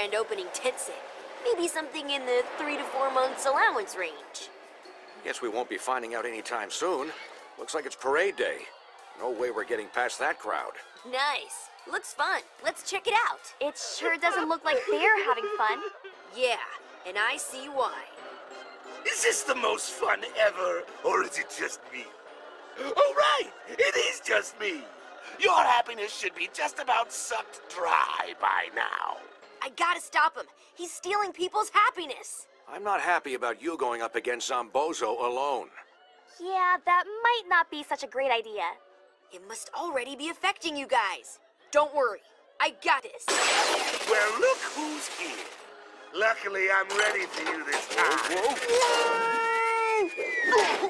grand opening tent set. Maybe something in the three to four months allowance range. Guess we won't be finding out anytime soon. Looks like it's parade day. No way we're getting past that crowd. Nice. Looks fun. Let's check it out. It sure doesn't look like they're having fun. Yeah, and I see why. Is this the most fun ever, or is it just me? Oh, right! It is just me! Your happiness should be just about sucked dry by now. I gotta stop him. He's stealing people's happiness. I'm not happy about you going up against Zombozo alone. Yeah, that might not be such a great idea. It must already be affecting you guys. Don't worry. I got this. Well, look who's here. Luckily, I'm ready for you this time. Whoa,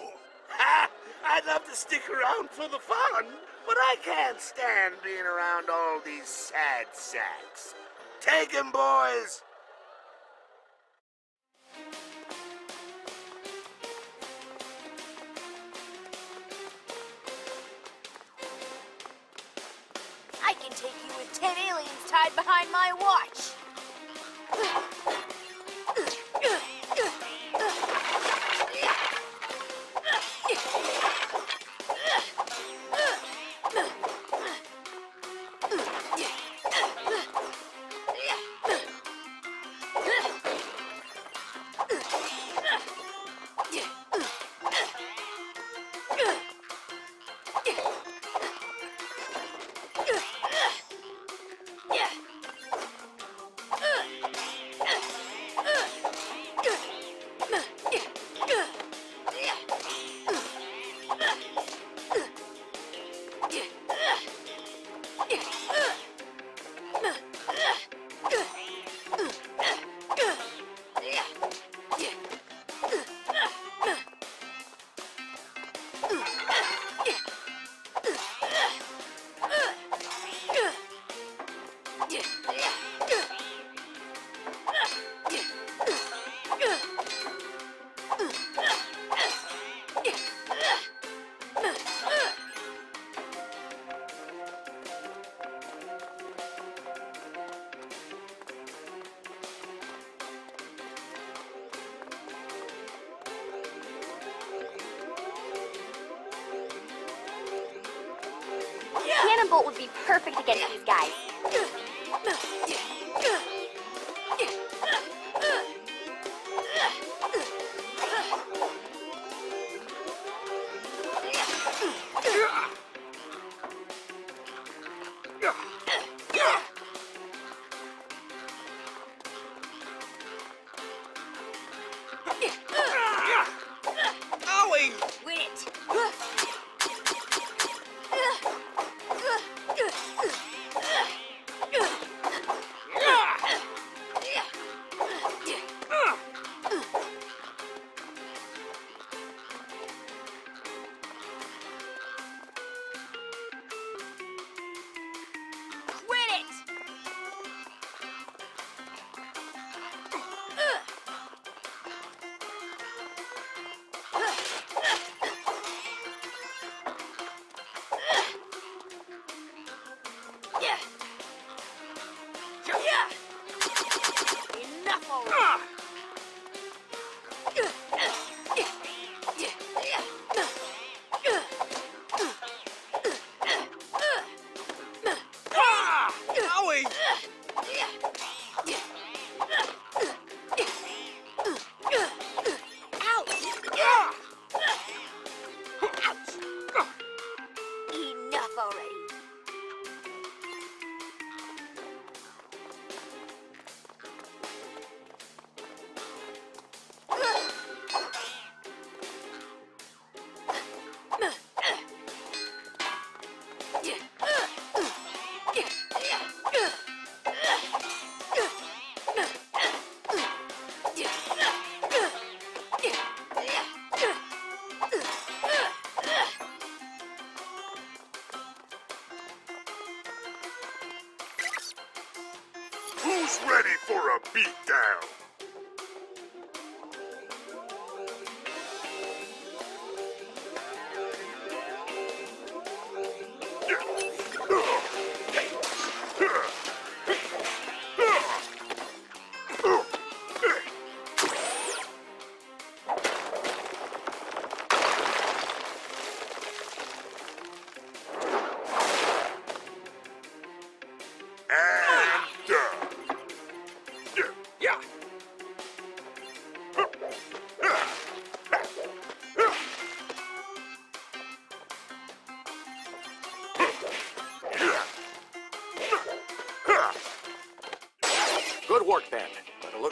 Ha! I'd love to stick around for the fun, but I can't stand being around all these sad sacks. Take 'em, boys! I can take you with ten aliens tied behind my watch.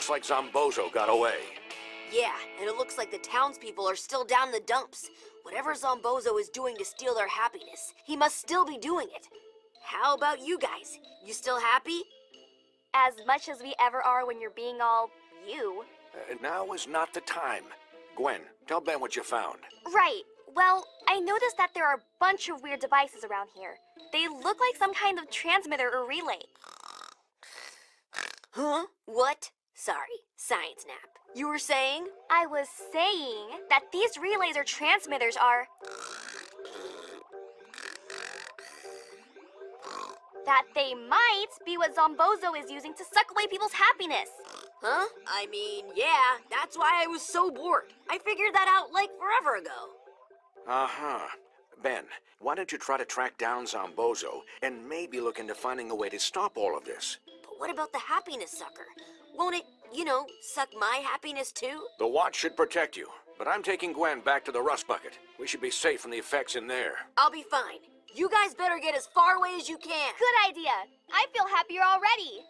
Looks like Zombozo got away. Yeah, and it looks like the townspeople are still down the dumps. Whatever Zombozo is doing to steal their happiness, he must still be doing it. How about you guys? You still happy? As much as we ever are when you're being all you. Uh, now is not the time. Gwen, tell Ben what you found. Right. Well, I noticed that there are a bunch of weird devices around here. They look like some kind of transmitter or relay. Huh? What? Sorry, science nap. You were saying? I was saying that these relays or transmitters are. that they might be what Zombozo is using to suck away people's happiness. Huh? I mean, yeah, that's why I was so bored. I figured that out like forever ago. Uh huh. Ben, why don't you try to track down Zombozo and maybe look into finding a way to stop all of this? But what about the happiness sucker? Won't it, you know, suck my happiness too? The watch should protect you, but I'm taking Gwen back to the rust bucket. We should be safe from the effects in there. I'll be fine. You guys better get as far away as you can. Good idea. I feel happier already.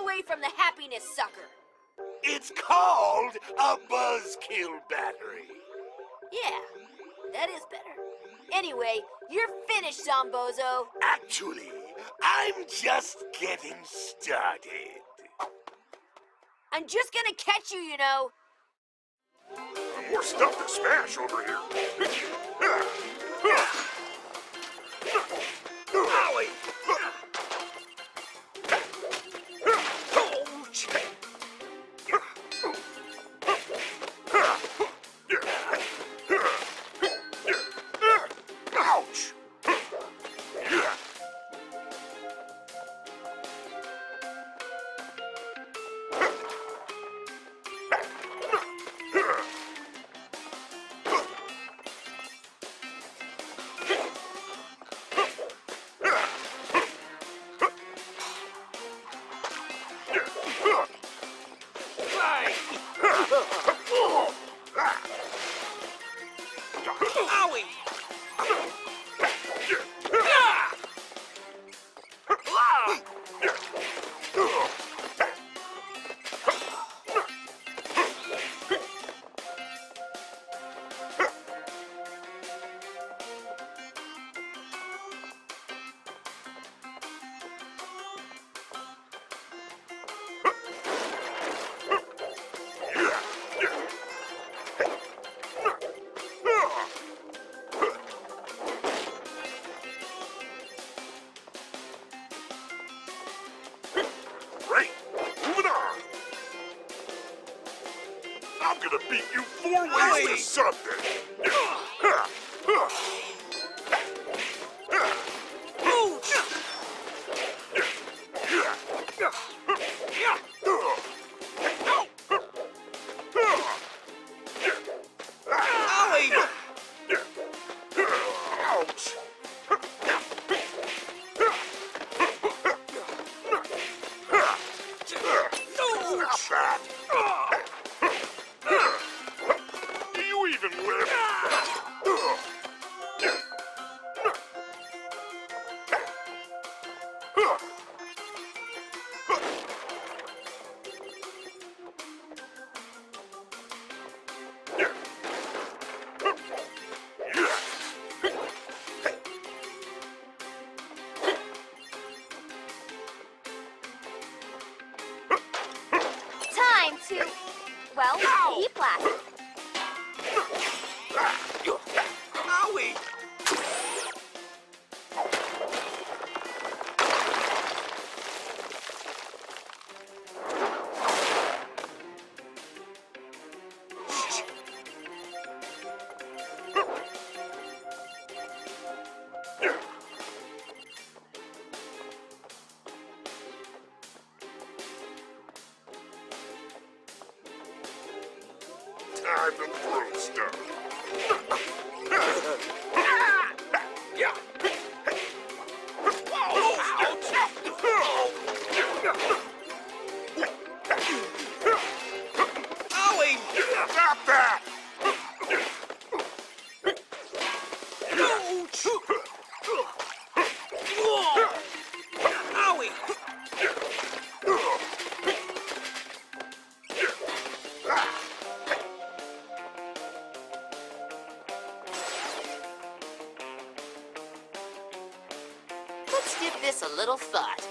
Away from the happiness sucker. It's called a buzzkill battery. Yeah, that is better. Anyway, you're finished, Zombozo. Actually, I'm just getting started. I'm just gonna catch you, you know. More stuff to smash over here. Time little thought.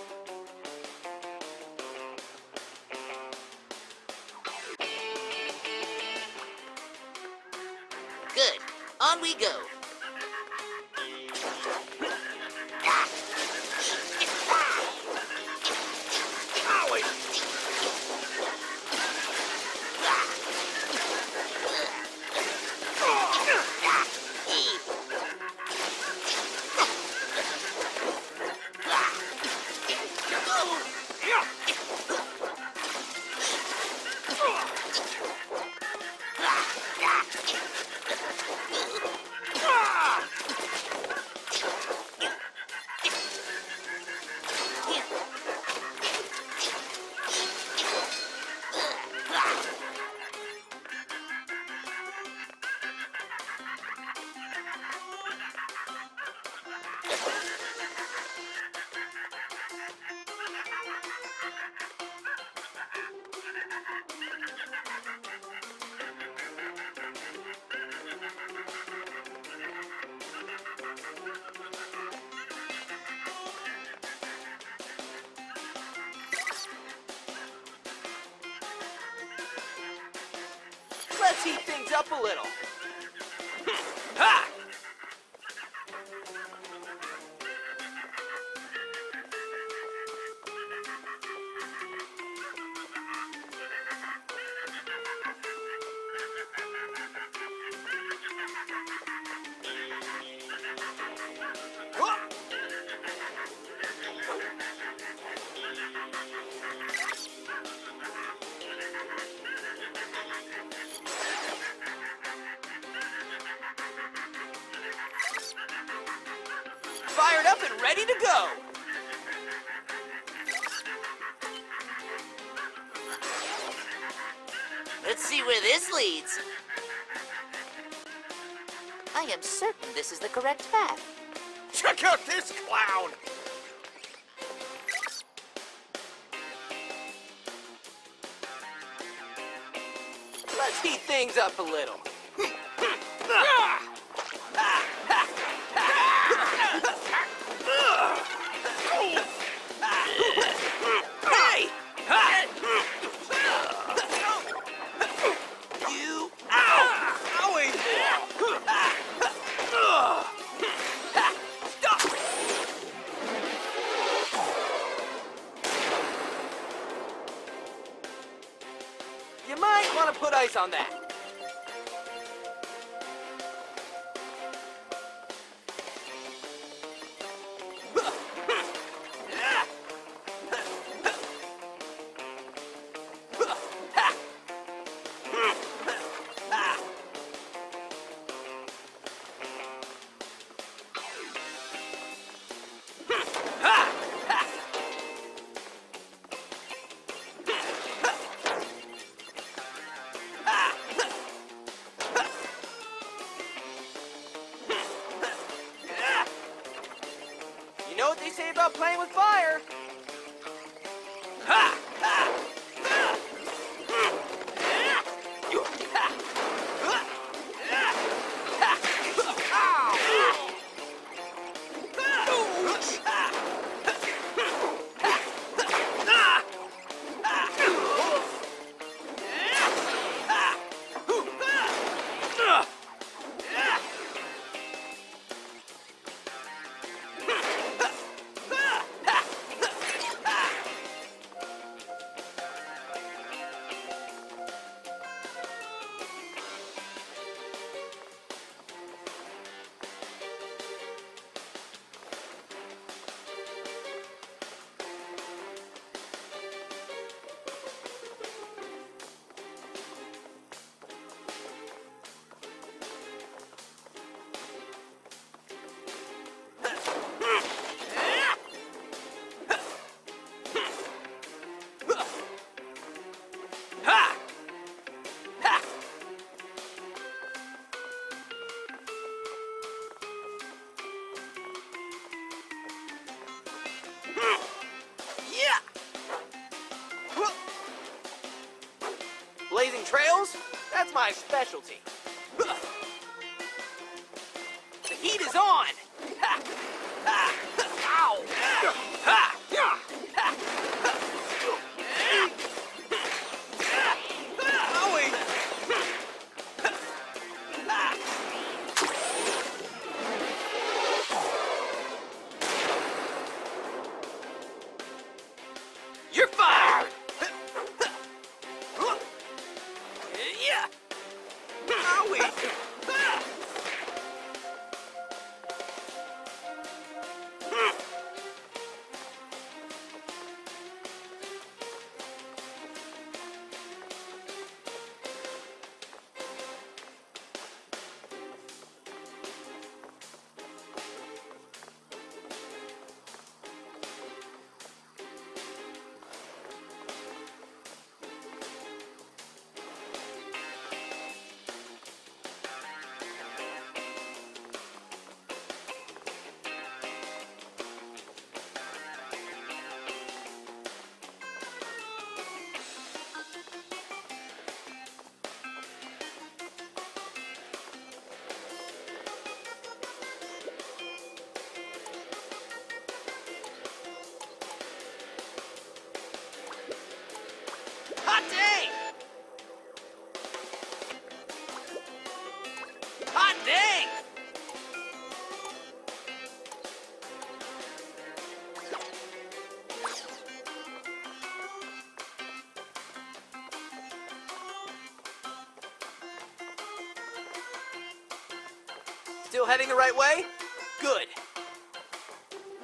up a little. a little. Hey! You ow! Owie! You might want to put ice on that. That's my specialty. Still heading the right way? Good.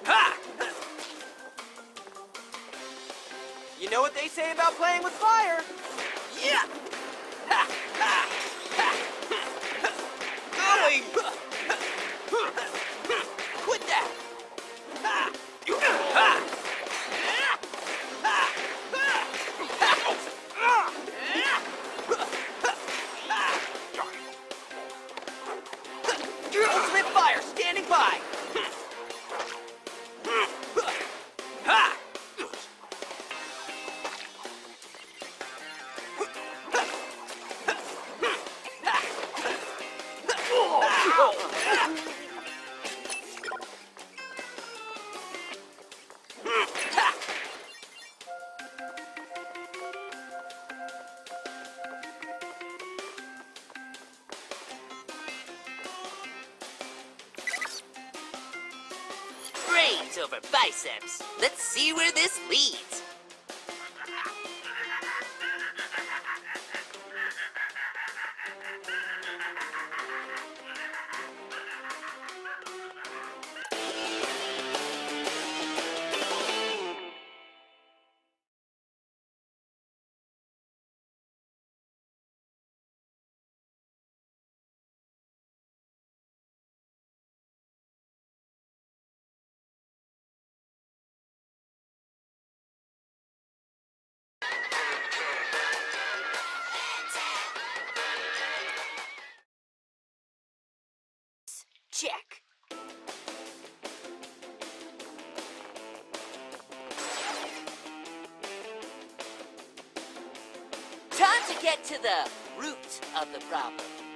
Ha! You know what they say about playing with fire? to the root of the problem.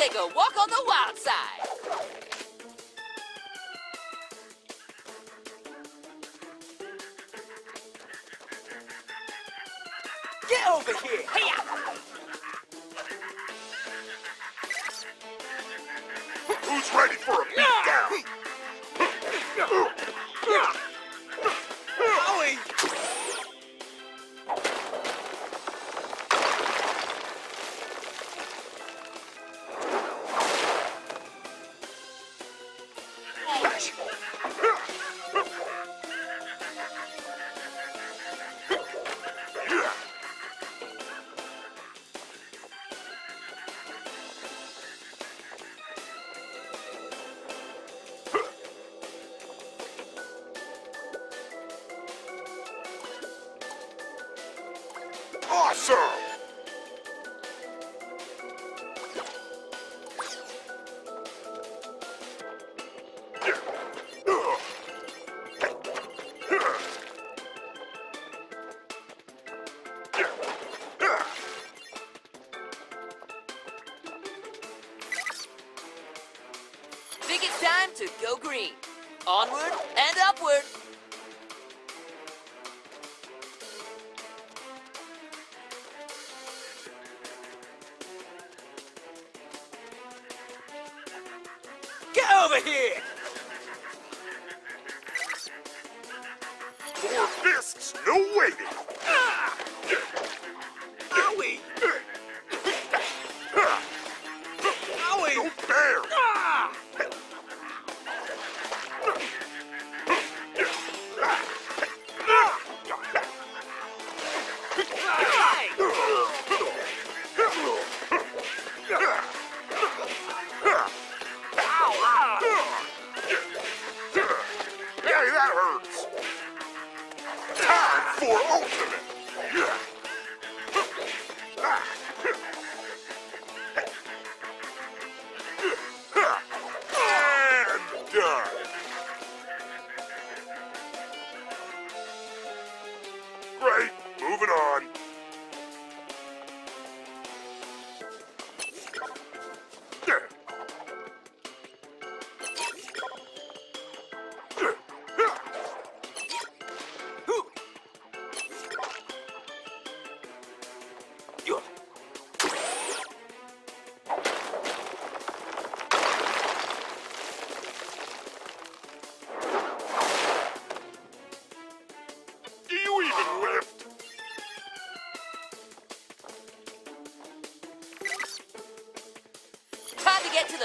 Take a walk on the wild side. Get over here! Hey-ya! Who's ready for a beatdown? Owie!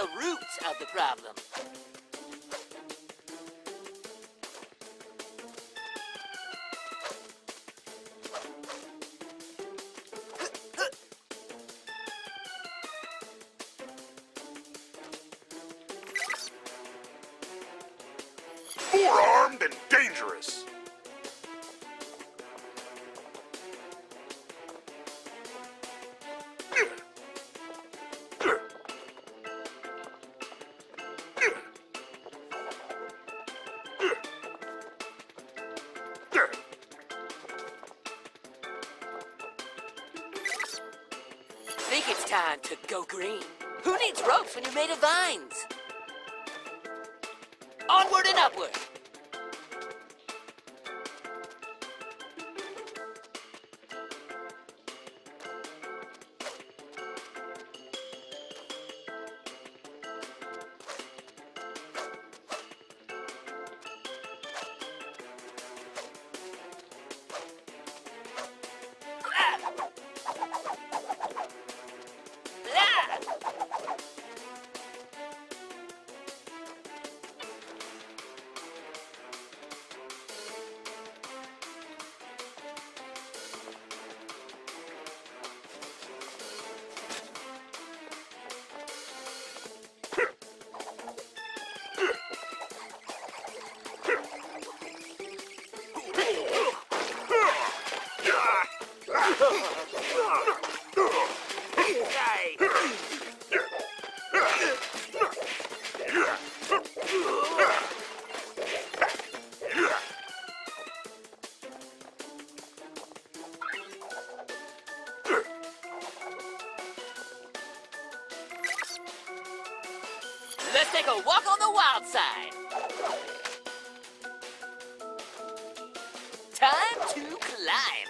The root of the problem. Time to go green. Who needs ropes when you're made of vines? Onward and upward. Let's take a walk on the wild side. Time to climb.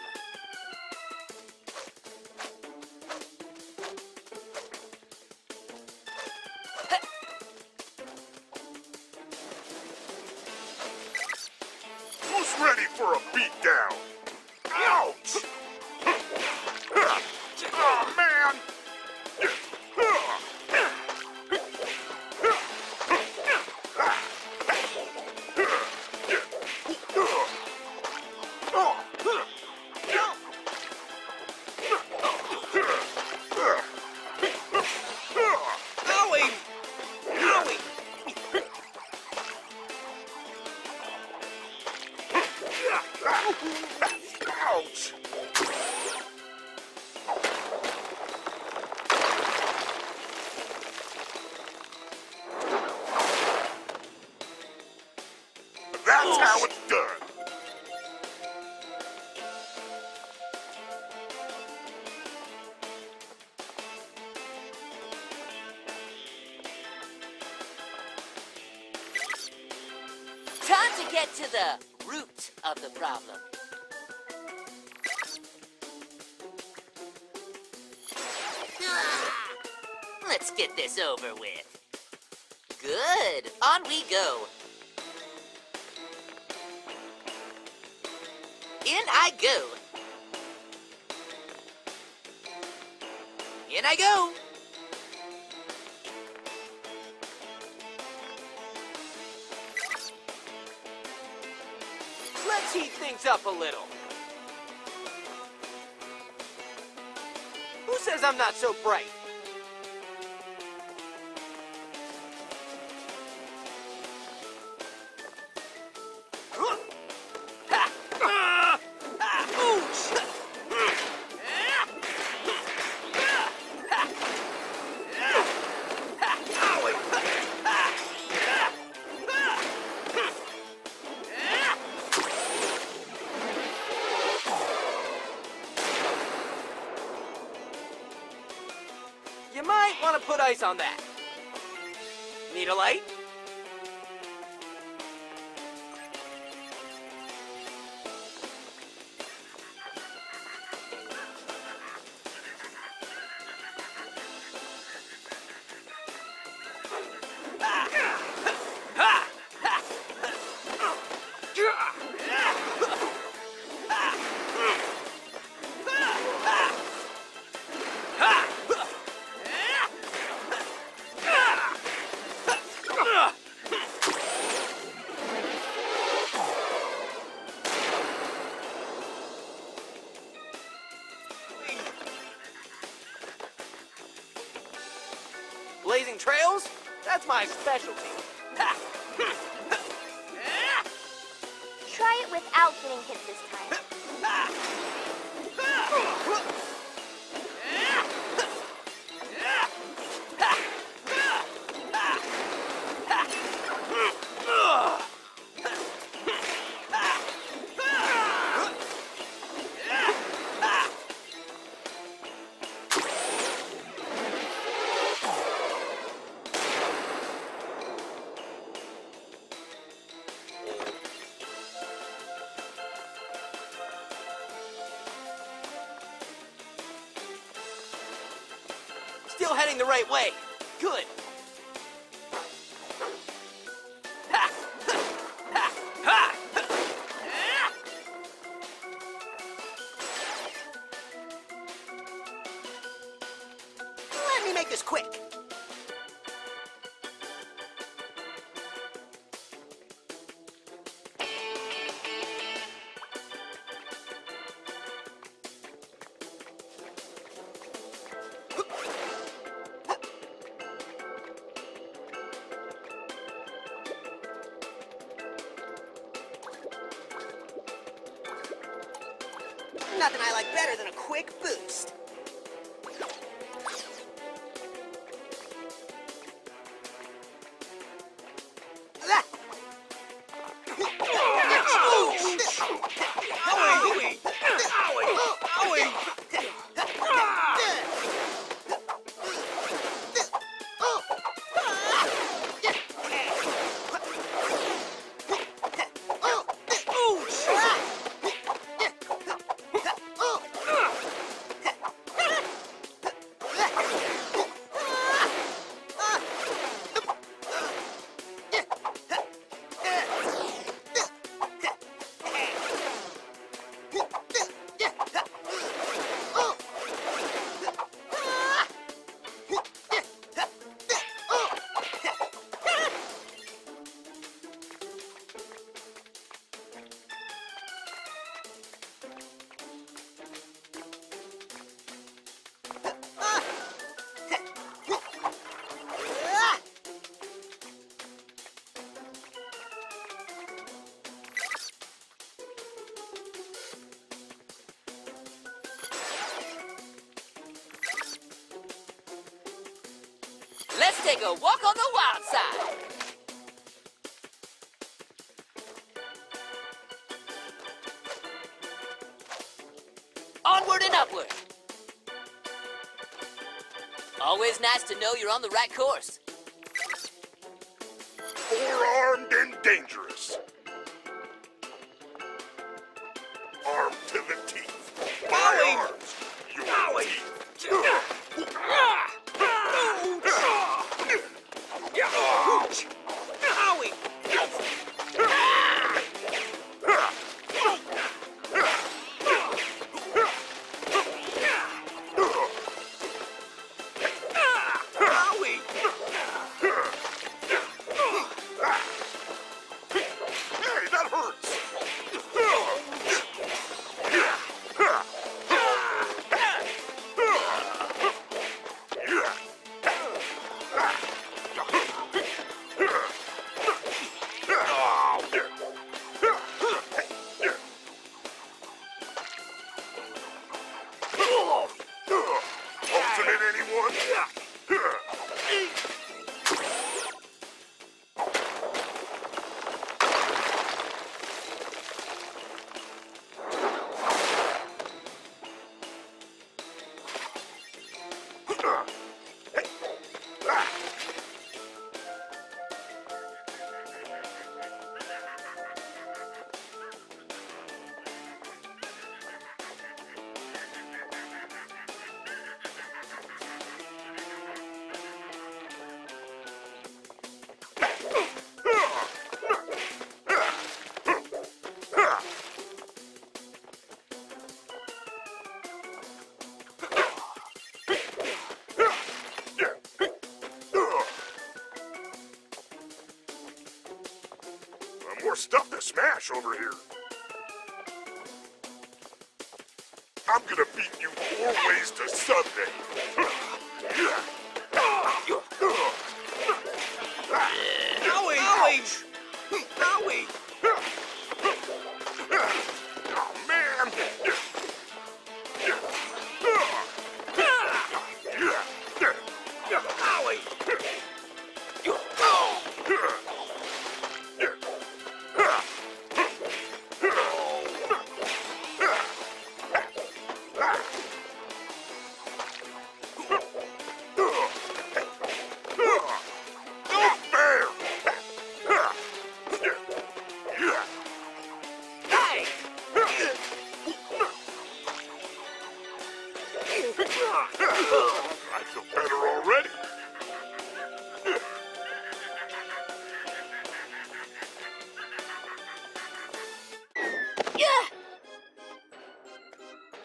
not so bright. on that. my special Nothing I like better than a quick boost. You're on the right course. Over here. I'm gonna beat you four ways to Sunday.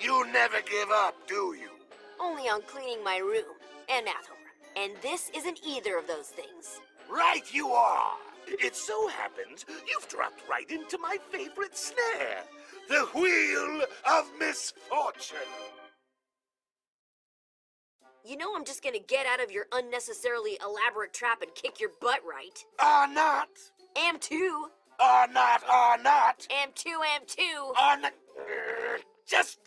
You never give up, do you? Only on cleaning my room and math homework. And this isn't either of those things. Right you are. It so happens you've dropped right into my favorite snare, the Wheel of Misfortune. You know I'm just gonna get out of your unnecessarily elaborate trap and kick your butt, right? Or not, Am two. Or not, or not, Am two, M2. or not. Just.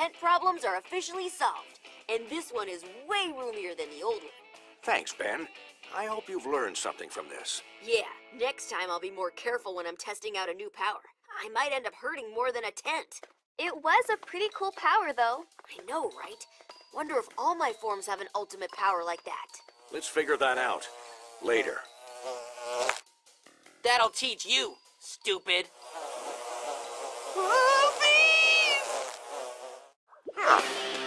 Tent problems are officially solved. And this one is way roomier than the old one. Thanks, Ben. I hope you've learned something from this. Yeah, next time I'll be more careful when I'm testing out a new power. I might end up hurting more than a tent. It was a pretty cool power, though. I know, right? Wonder if all my forms have an ultimate power like that. Let's figure that out later. That'll teach you, stupid. If you keep doing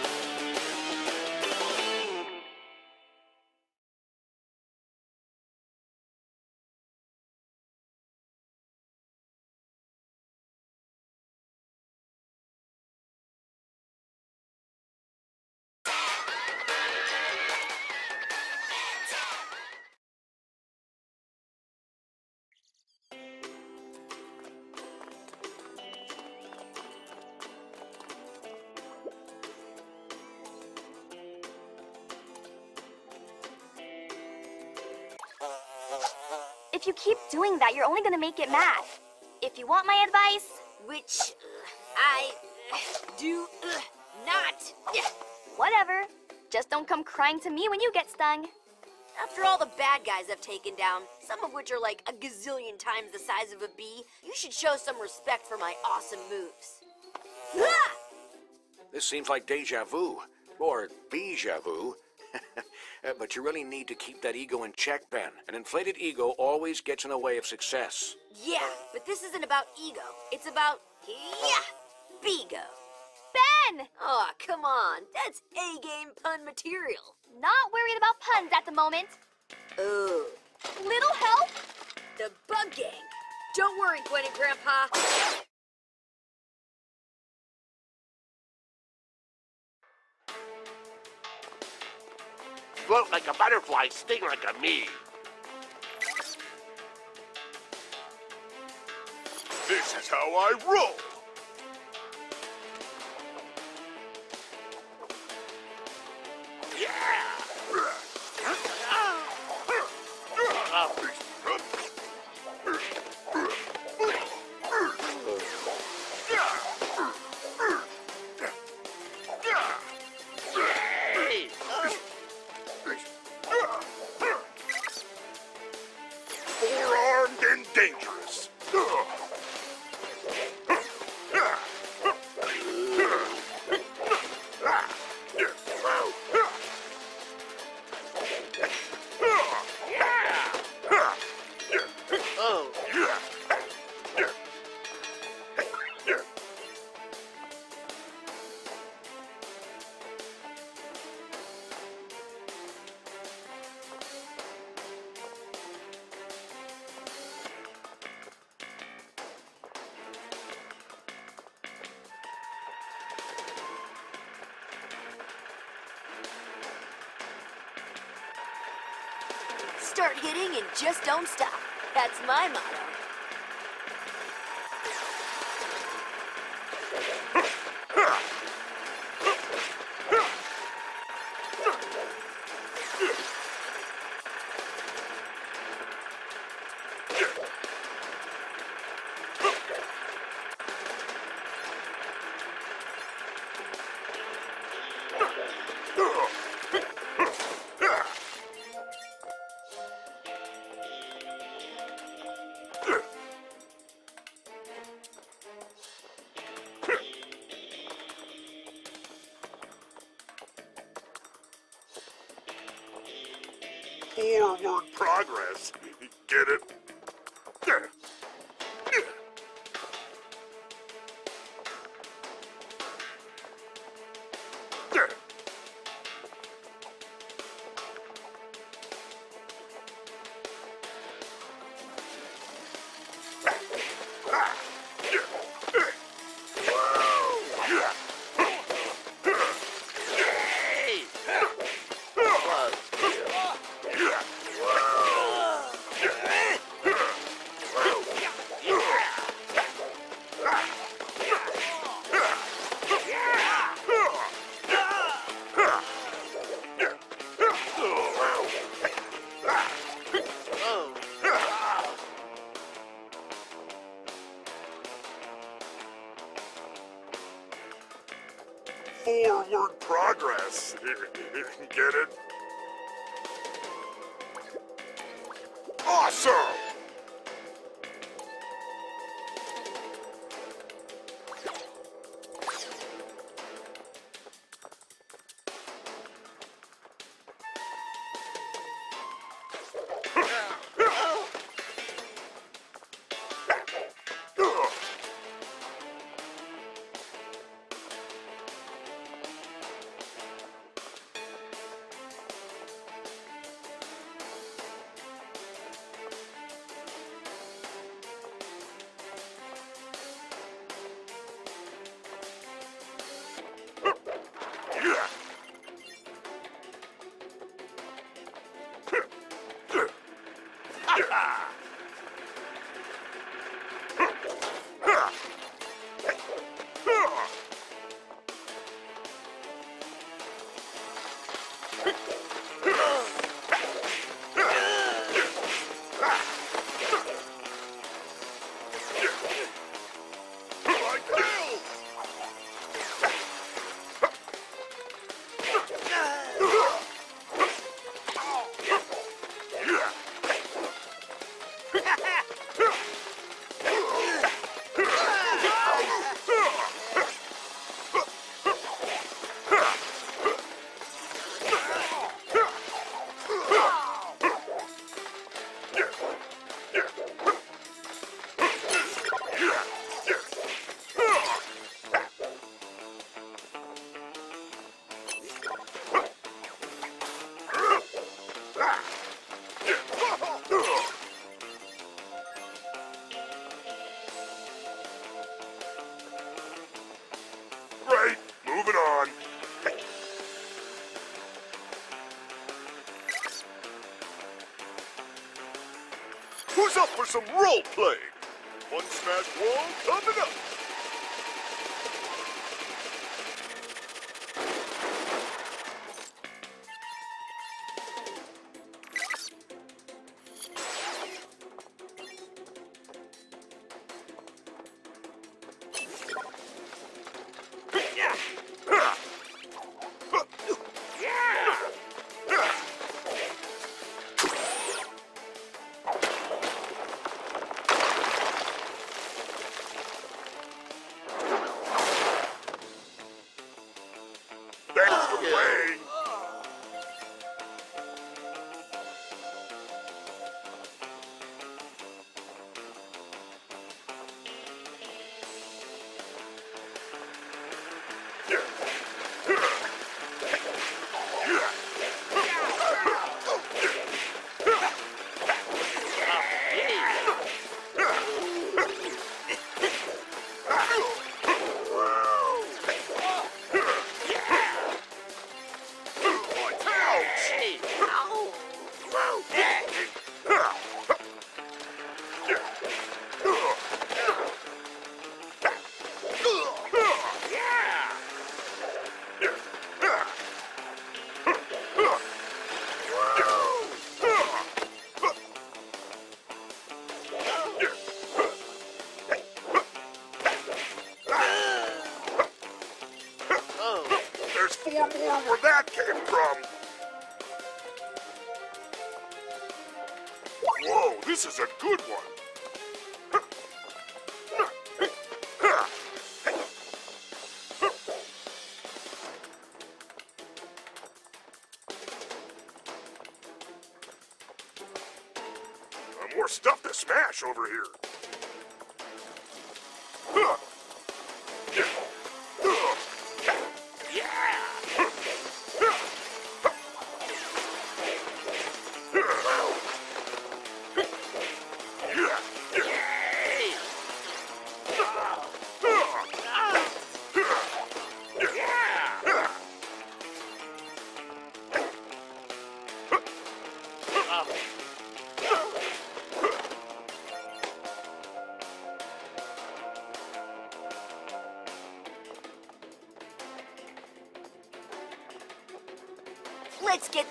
that, you're only gonna make it mad. If you want my advice, Which I do uh, not. Whatever. Just don't come crying to me when you get stung. After all the bad guys I've taken down, some of which are like a gazillion times the size of a bee, you should show some respect for my awesome moves. This seems like deja vu, or bija vu. Uh, but you really need to keep that ego in check, Ben. An inflated ego always gets in the way of success. Yeah, but this isn't about ego. It's about yeah, bigo. Ben! Oh, come on. That's A-game pun material. Not worried about puns at the moment. Oh, Little help? the Bug Gang. Don't worry, Gwen and Grandpa. Float like a butterfly, sting like a bee. This is how I roll. Just don't stop. That's my motto. Some role play? One smash wall coming up.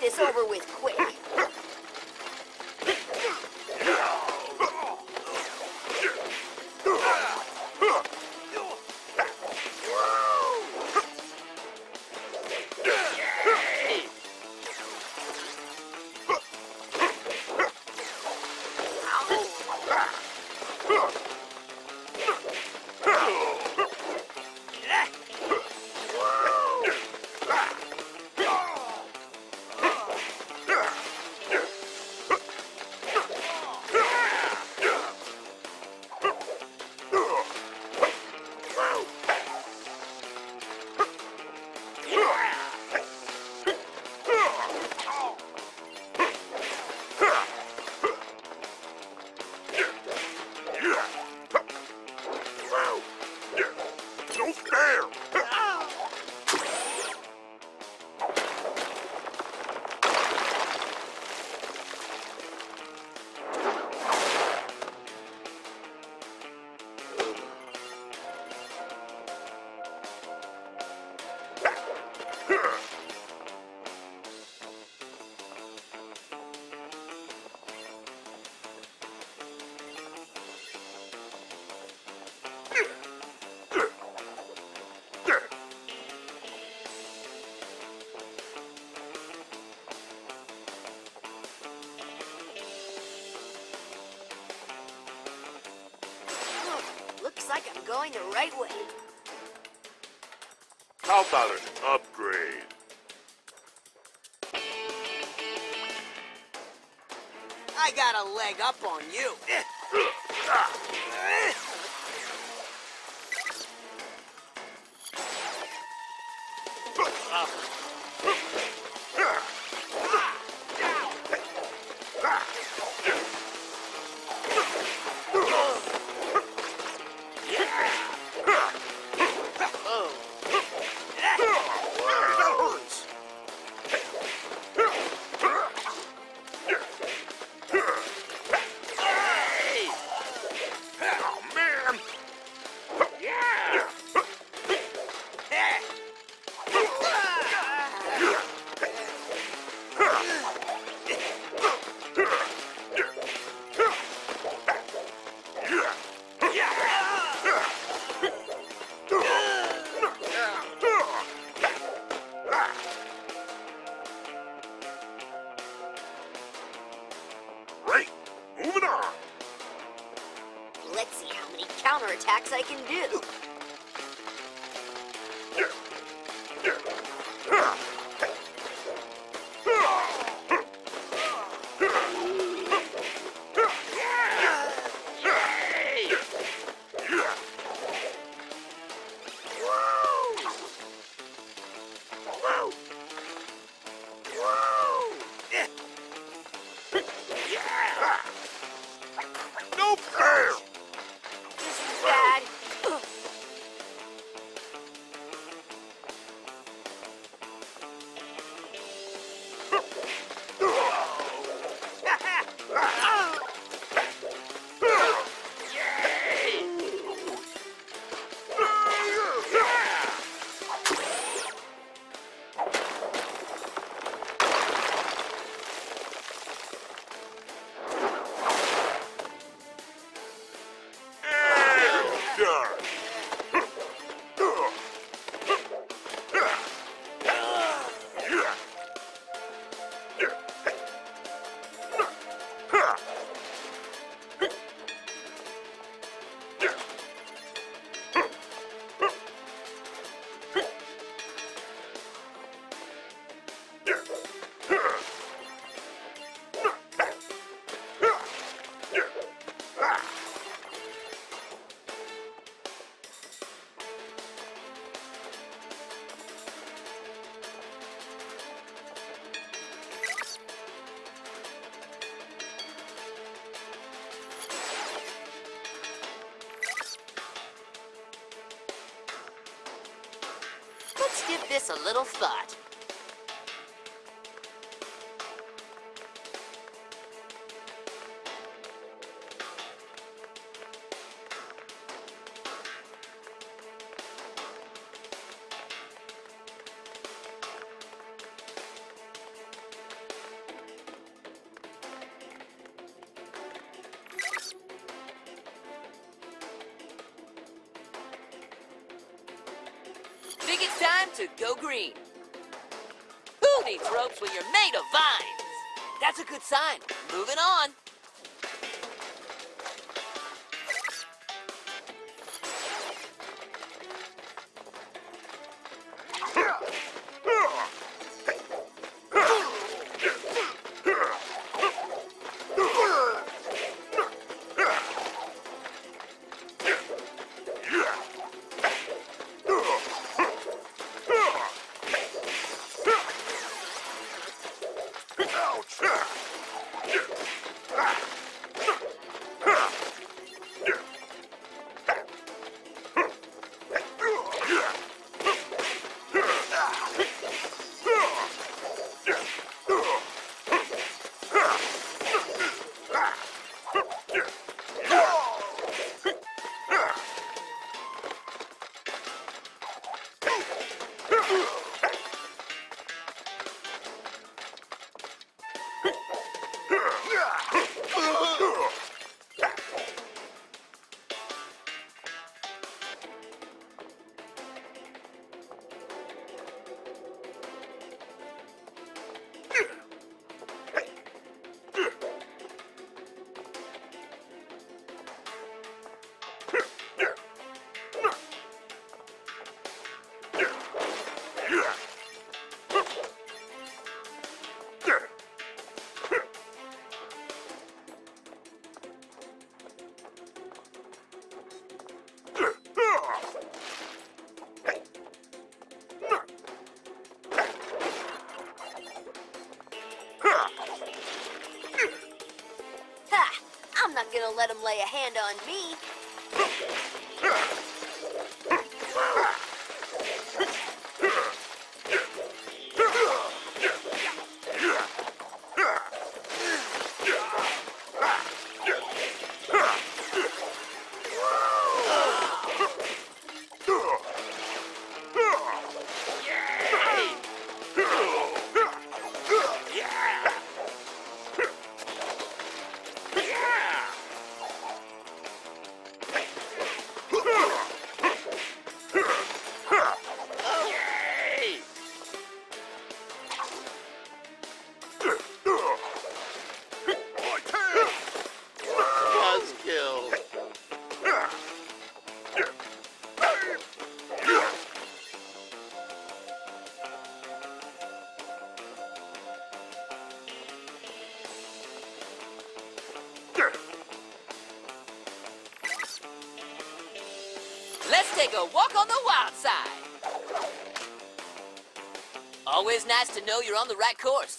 get this over with quick. going the right way. How about an upgrade? I got a leg up on you. Ah. Let's give this a little thought. gonna let him lay a hand on me. right course.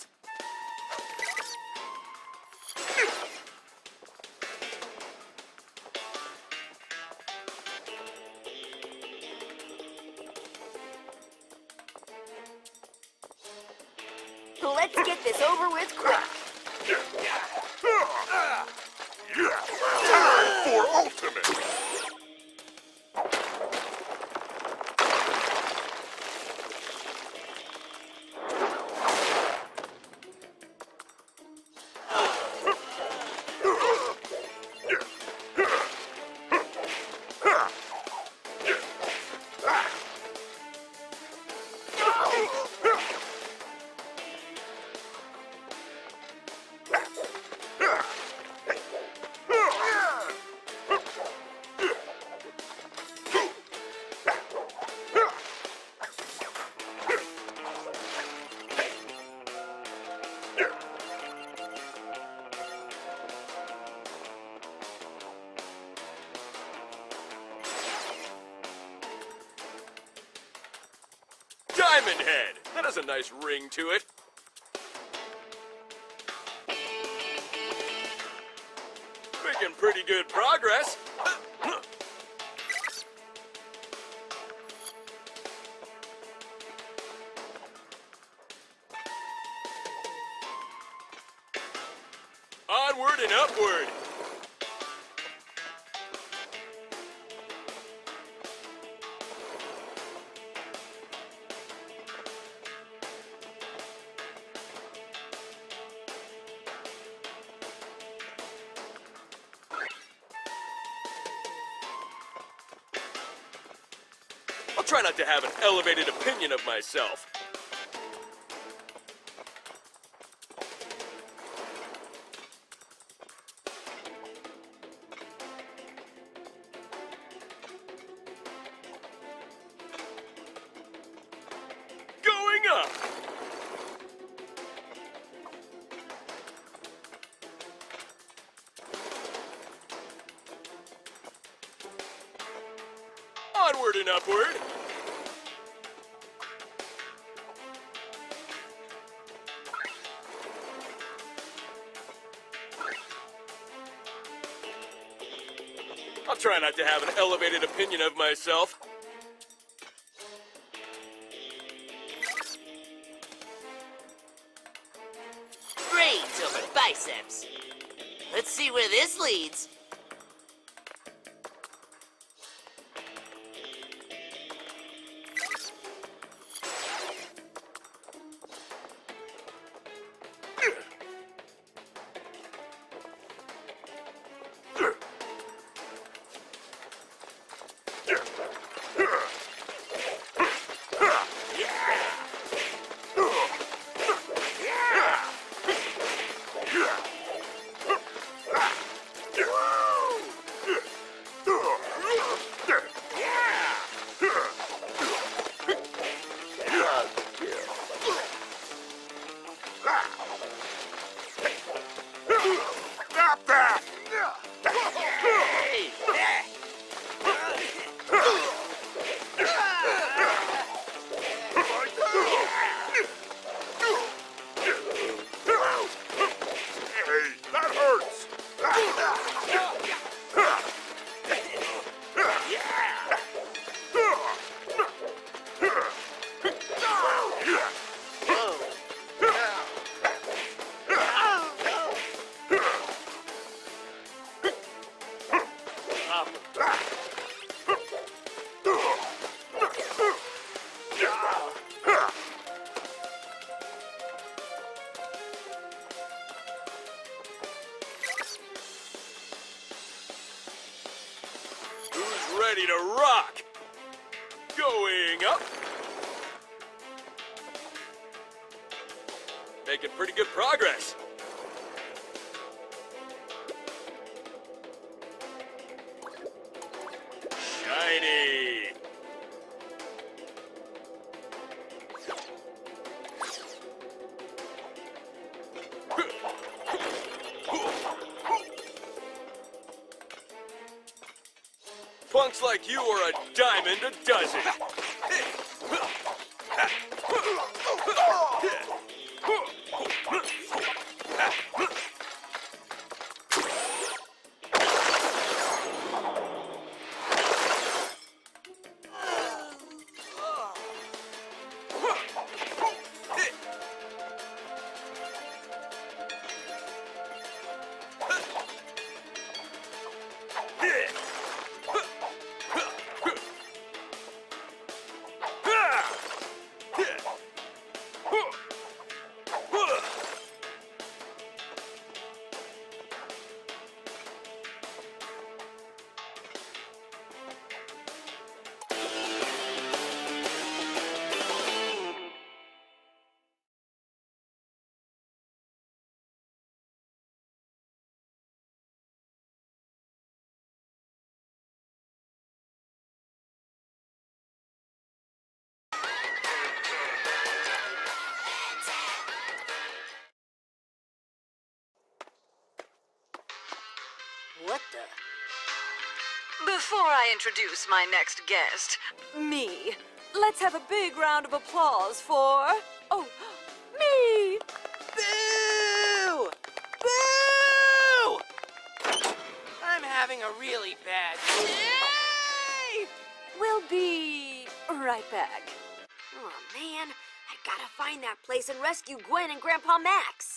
Has a nice ring to it. Making pretty good progress. Elevated opinion of myself. Not to have an elevated opinion of myself. You are a diamond a dozen. Before I introduce my next guest, me, let's have a big round of applause for. Oh, me! Boo! Boo! I'm having a really bad day! We'll be right back. Oh man, I gotta find that place and rescue Gwen and Grandpa Max.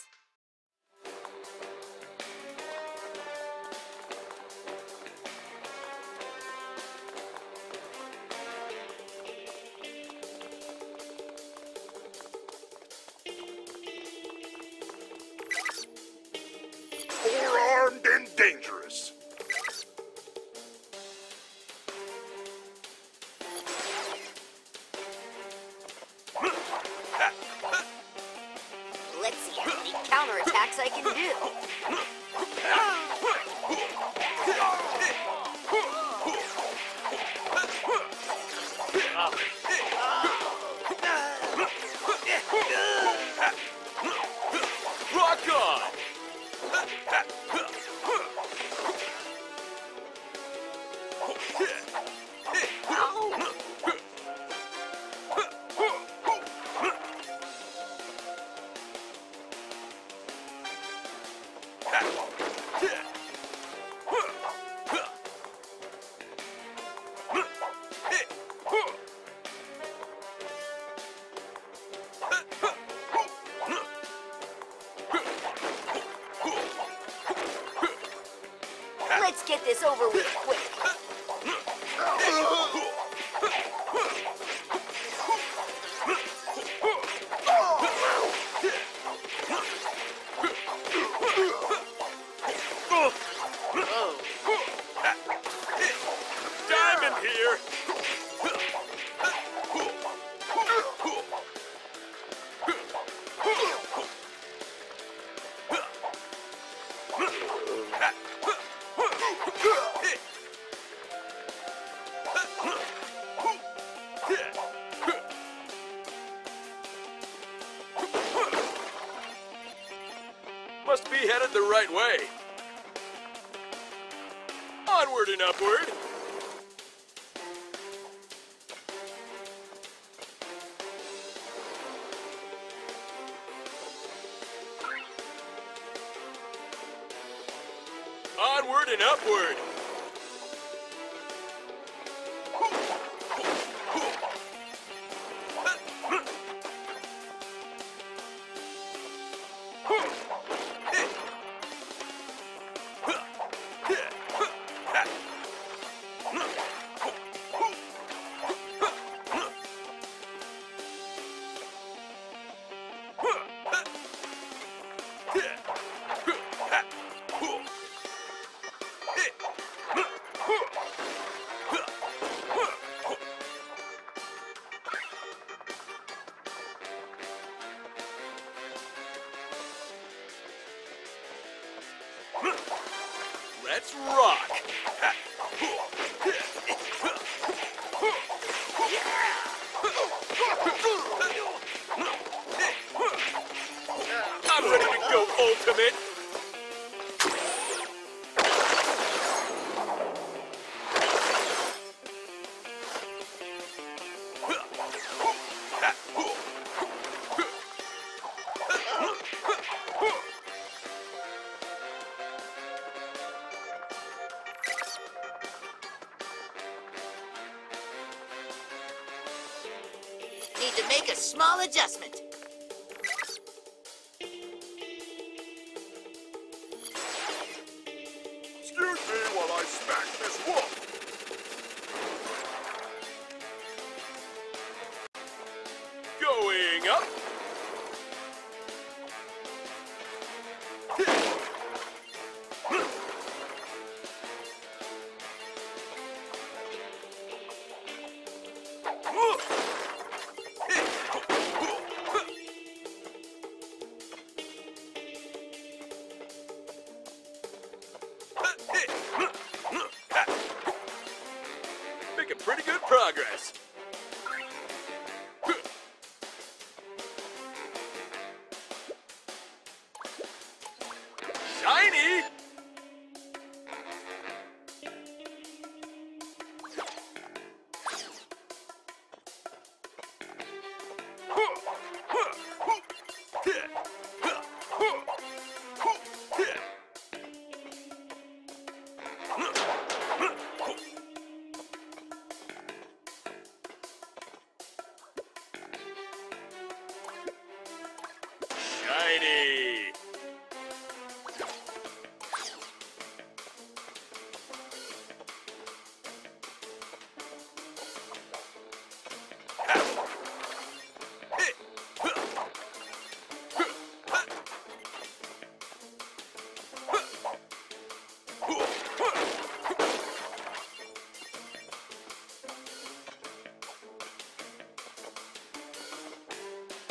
Small adjustment.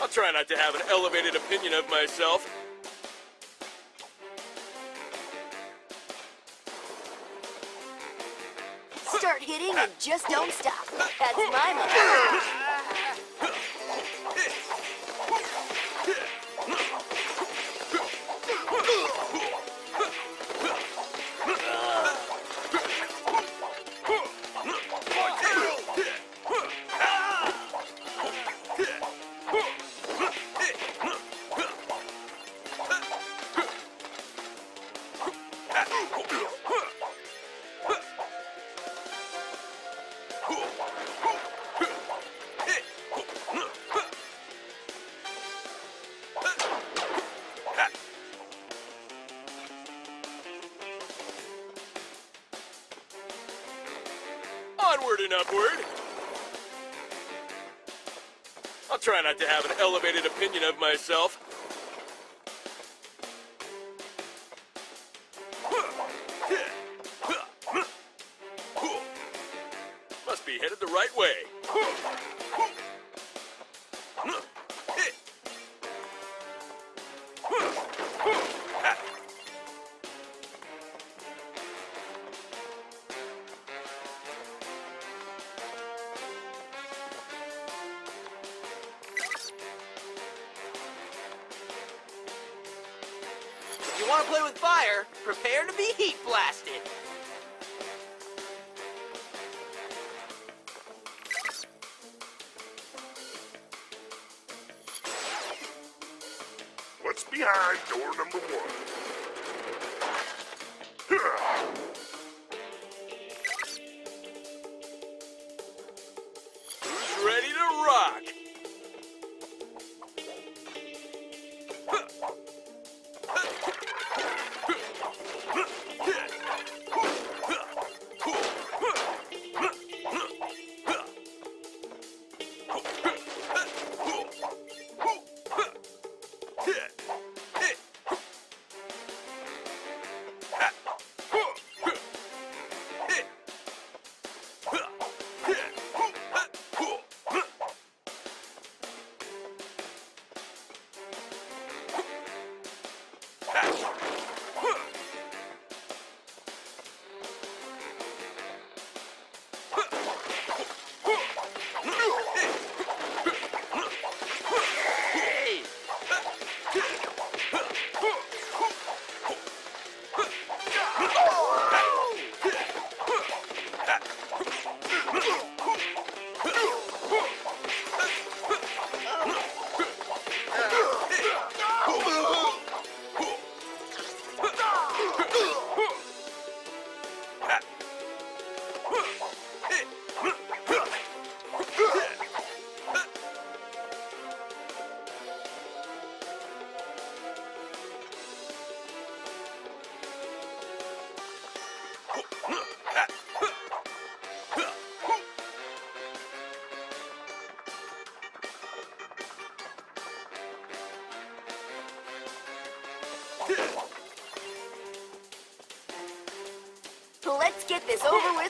I'll try not to have an elevated opinion of myself. Start hitting and just don't stop. That's my motto. of myself. get this over with.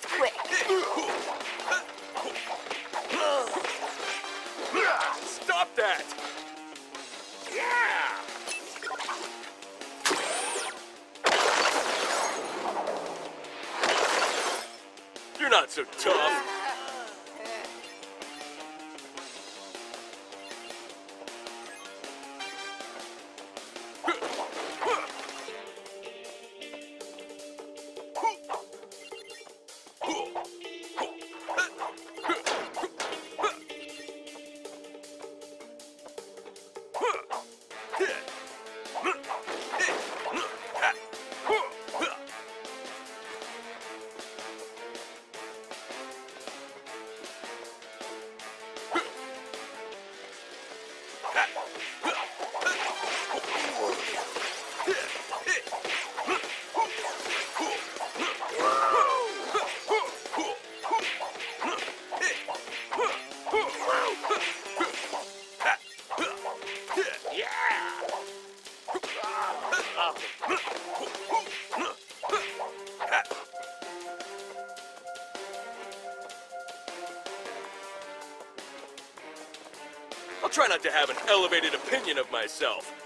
elevated opinion of myself.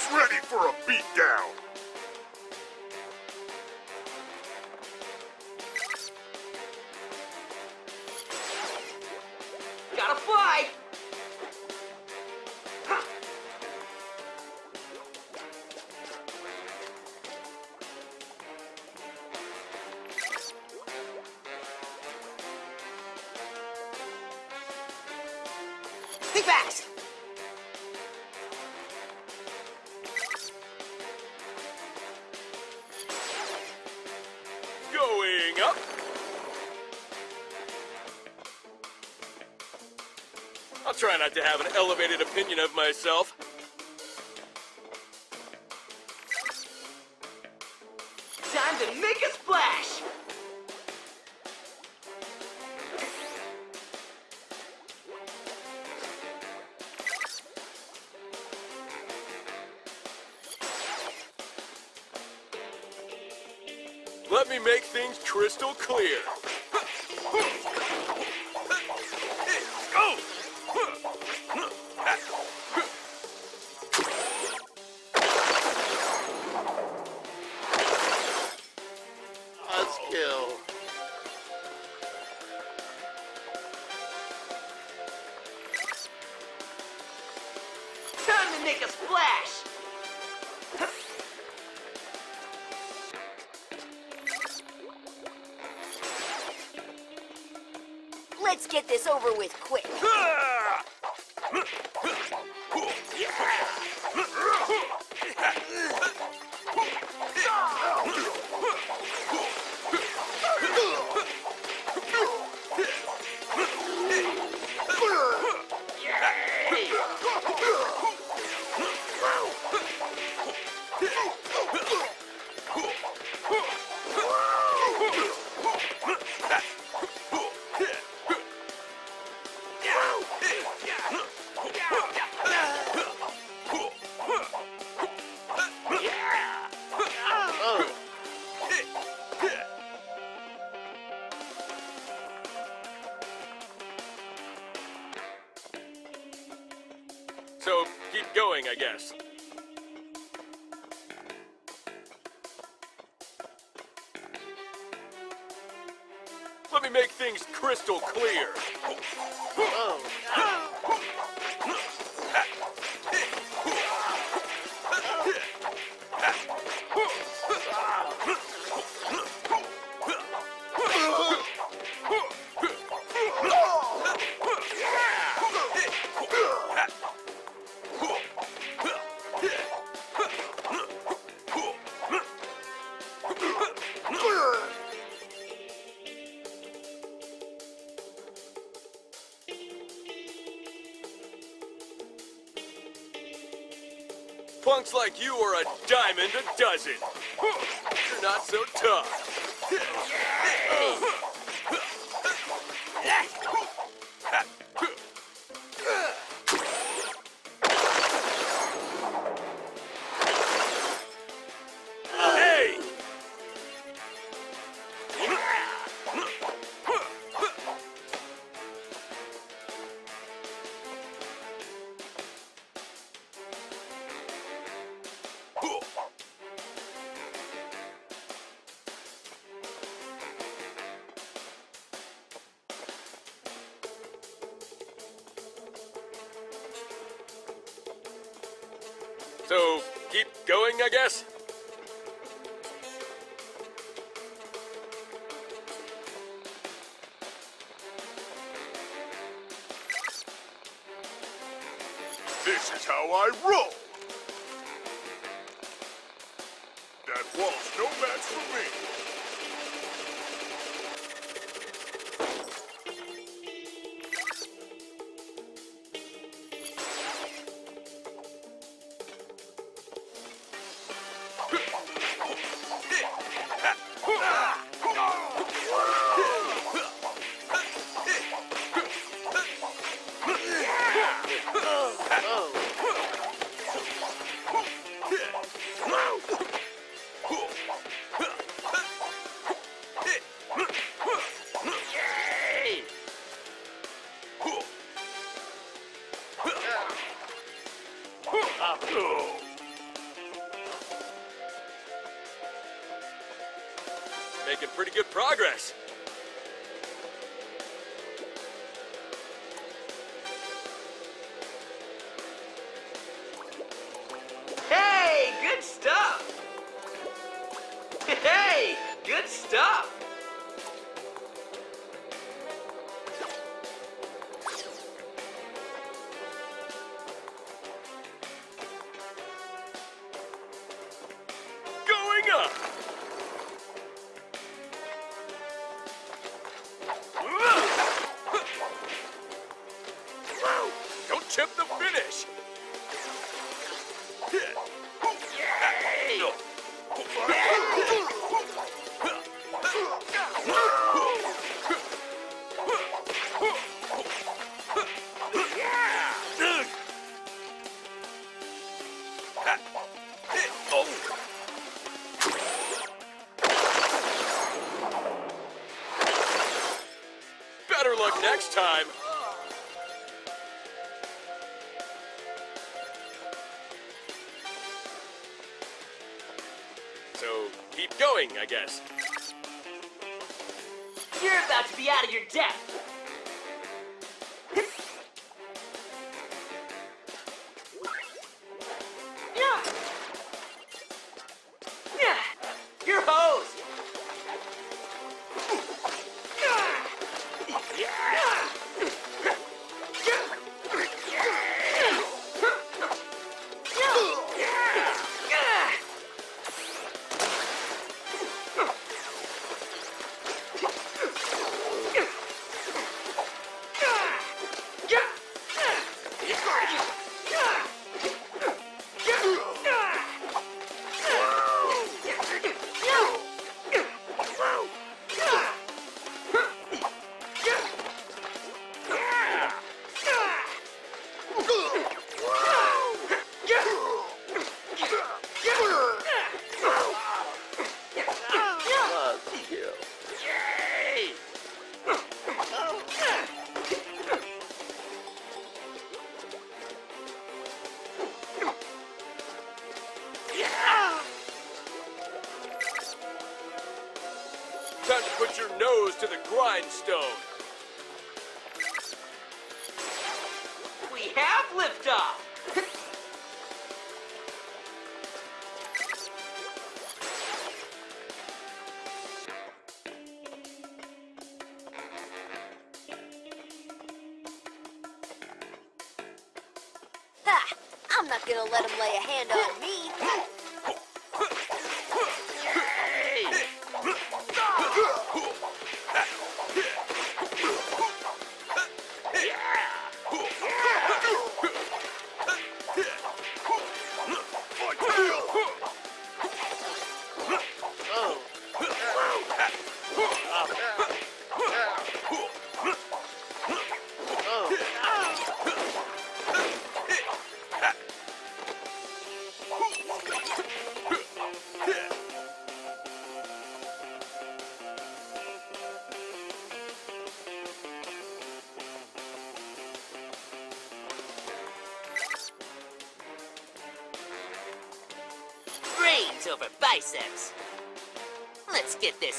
Who's ready for a beatdown? yourself You are a diamond a dozen. You're not so tough. time.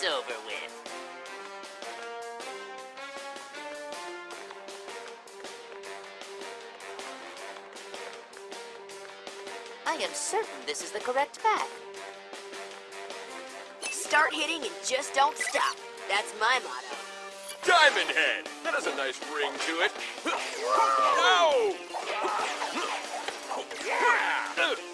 Over with. I am certain this is the correct path. Start hitting and just don't stop. That's my motto. Diamond Head. That has a nice ring to it. Ow!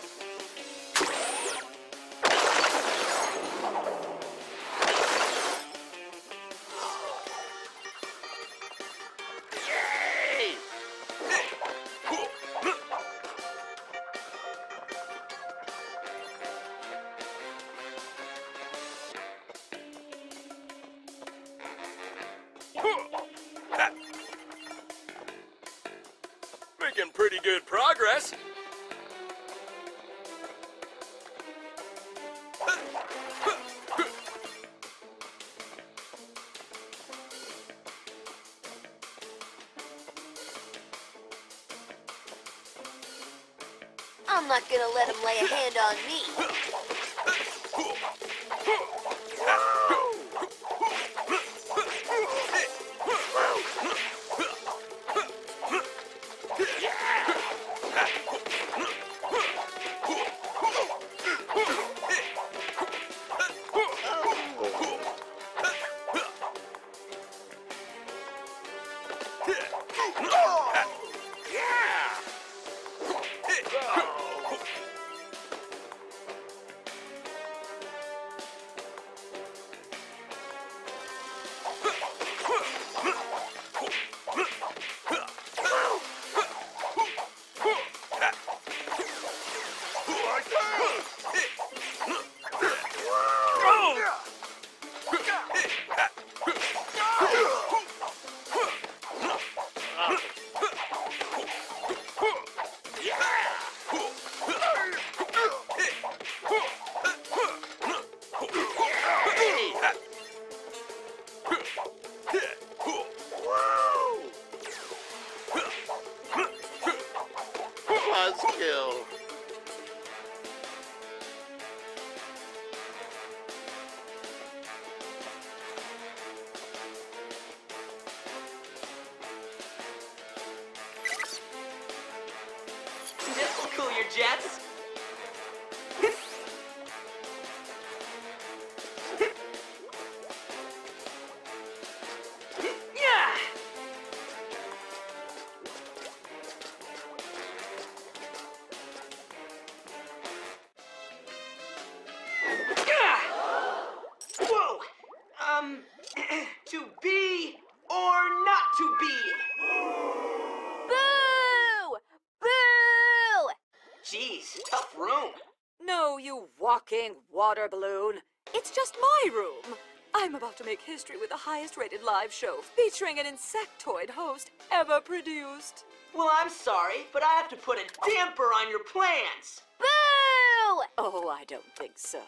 you walking water balloon. It's just my room. I'm about to make history with the highest rated live show featuring an insectoid host ever produced. Well, I'm sorry, but I have to put a damper on your plans. Boo! Oh, I don't think so.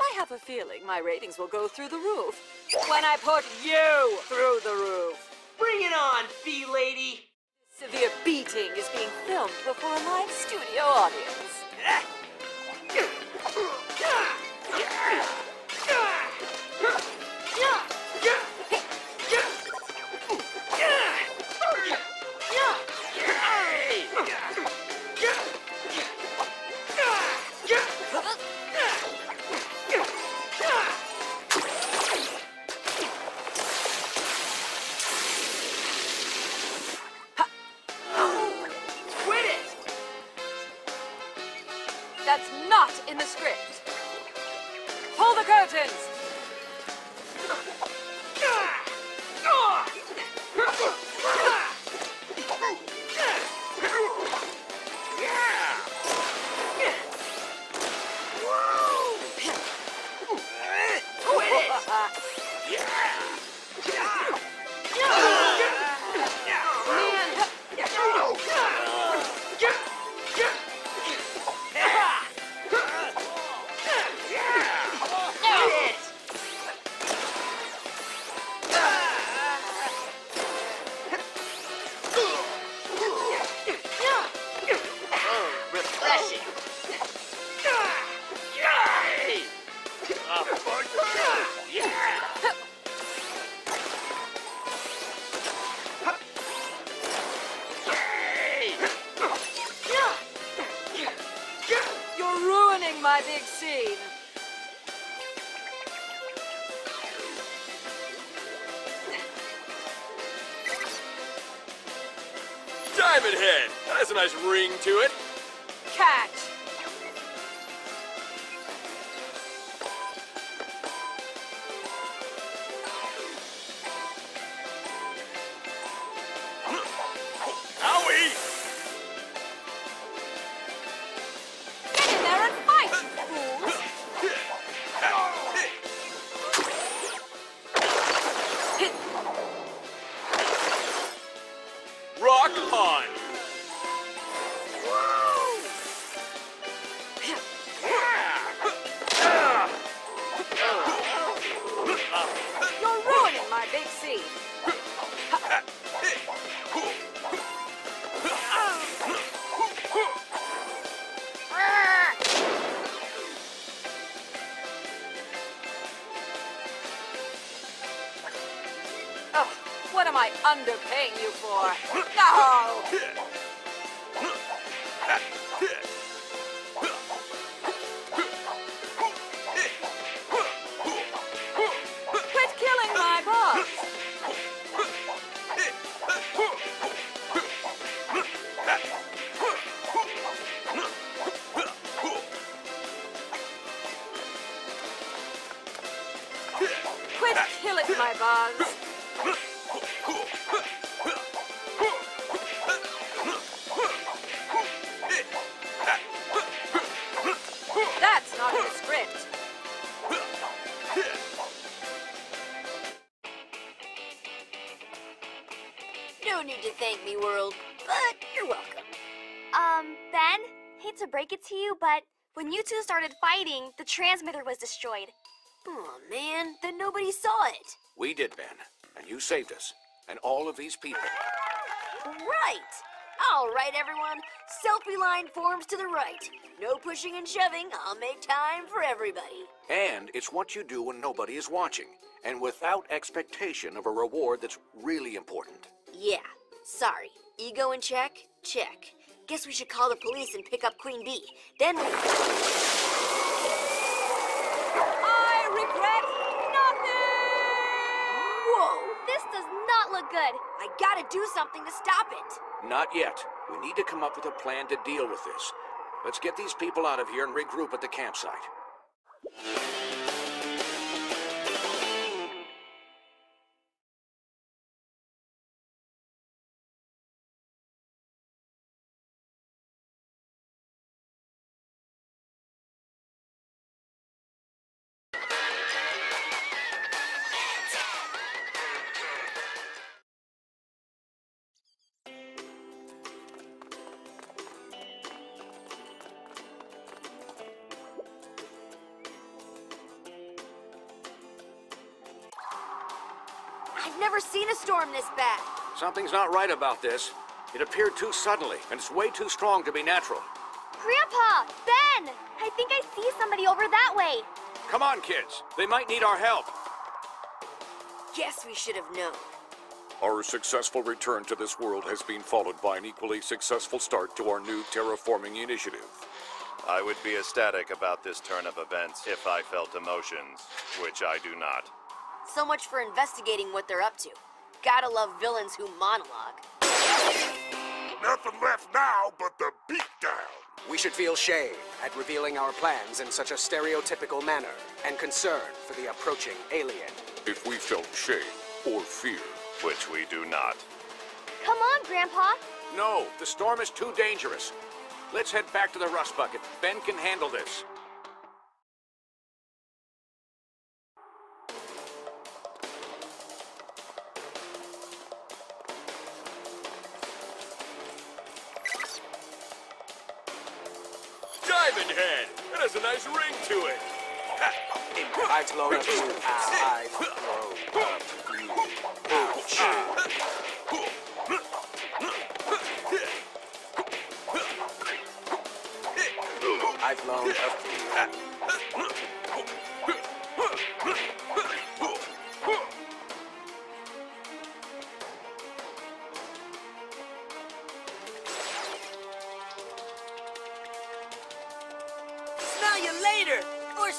I have a feeling my ratings will go through the roof when I put you through the roof. Bring it on, fee lady. Severe beating is being filmed before a live studio audience. Eh! My big scene. Diamond Head! That has a nice ring to it. When you two started fighting, the transmitter was destroyed. Oh man, then nobody saw it. We did, Ben. And you saved us. And all of these people. Right. All right, everyone. Selfie line forms to the right. No pushing and shoving. I'll make time for everybody. And it's what you do when nobody is watching. And without expectation of a reward that's really important. Yeah. Sorry. Ego in check? Check. I guess we should call the police and pick up Queen Bee. Then we. I regret nothing! Whoa! This does not look good. I gotta do something to stop it. Not yet. We need to come up with a plan to deal with this. Let's get these people out of here and regroup at the campsite. Something's not right about this. It appeared too suddenly, and it's way too strong to be natural. Grandpa! Ben! I think I see somebody over that way. Come on, kids. They might need our help. Guess we should have known. Our successful return to this world has been followed by an equally successful start to our new terraforming initiative. I would be ecstatic about this turn of events if I felt emotions, which I do not. So much for investigating what they're up to. Gotta love villains who monologue. nothing left now but the beatdown. We should feel shame at revealing our plans in such a stereotypical manner, and concern for the approaching alien. If we felt shame or fear, Which we do not. Come on, Grandpa. No, the storm is too dangerous. Let's head back to the rust bucket. Ben can handle this. Diamond Head! It has a nice ring to it. I flow up you. I flow up you. Ouch. I've up you.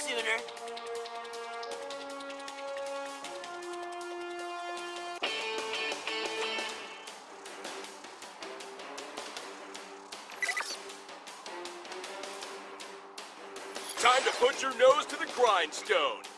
Sooner. Time to put your nose to the grindstone.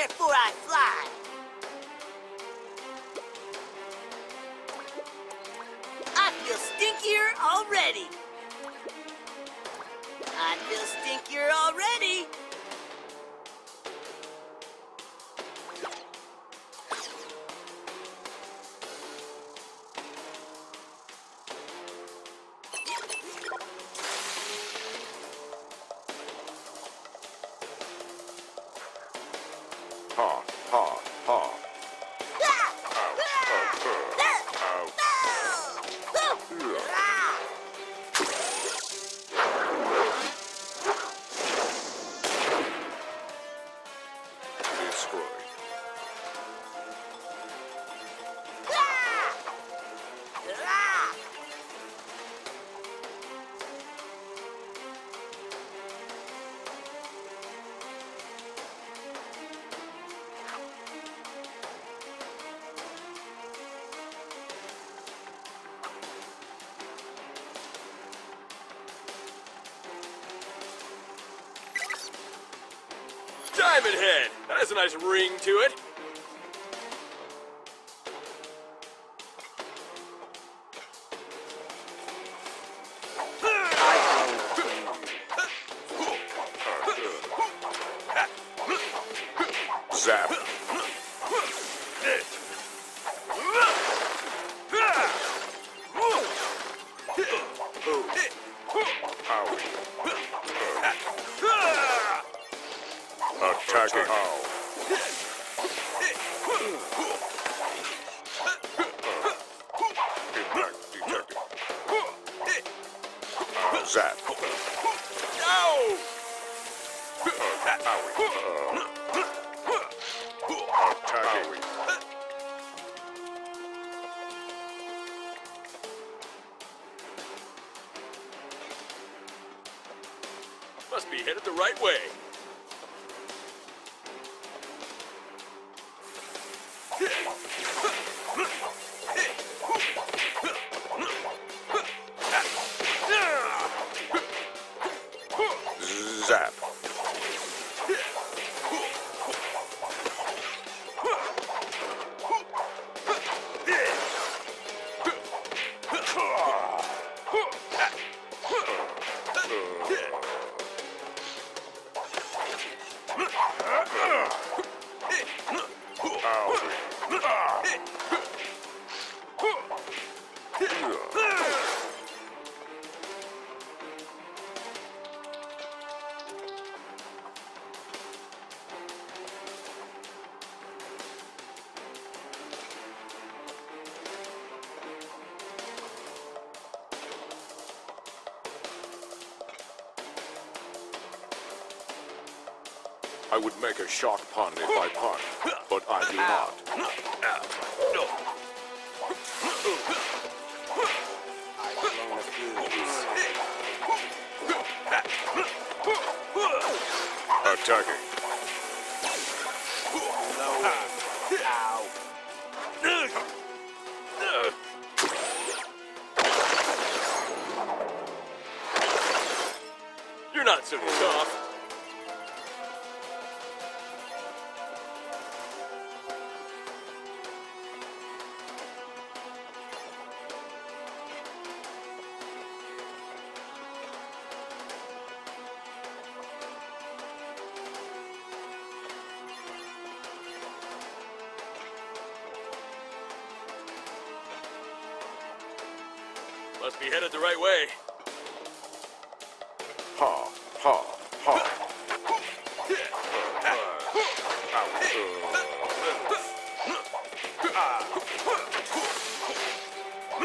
Therefore I. ring to it. Make a shock pun if I pun, but I do not. Attacking. You're not so tough.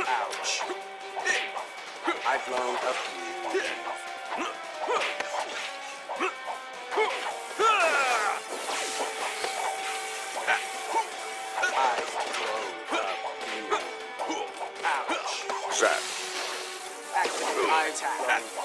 Ouch. I've blown a few. I've blown a few. Ouch. Zap. My attack.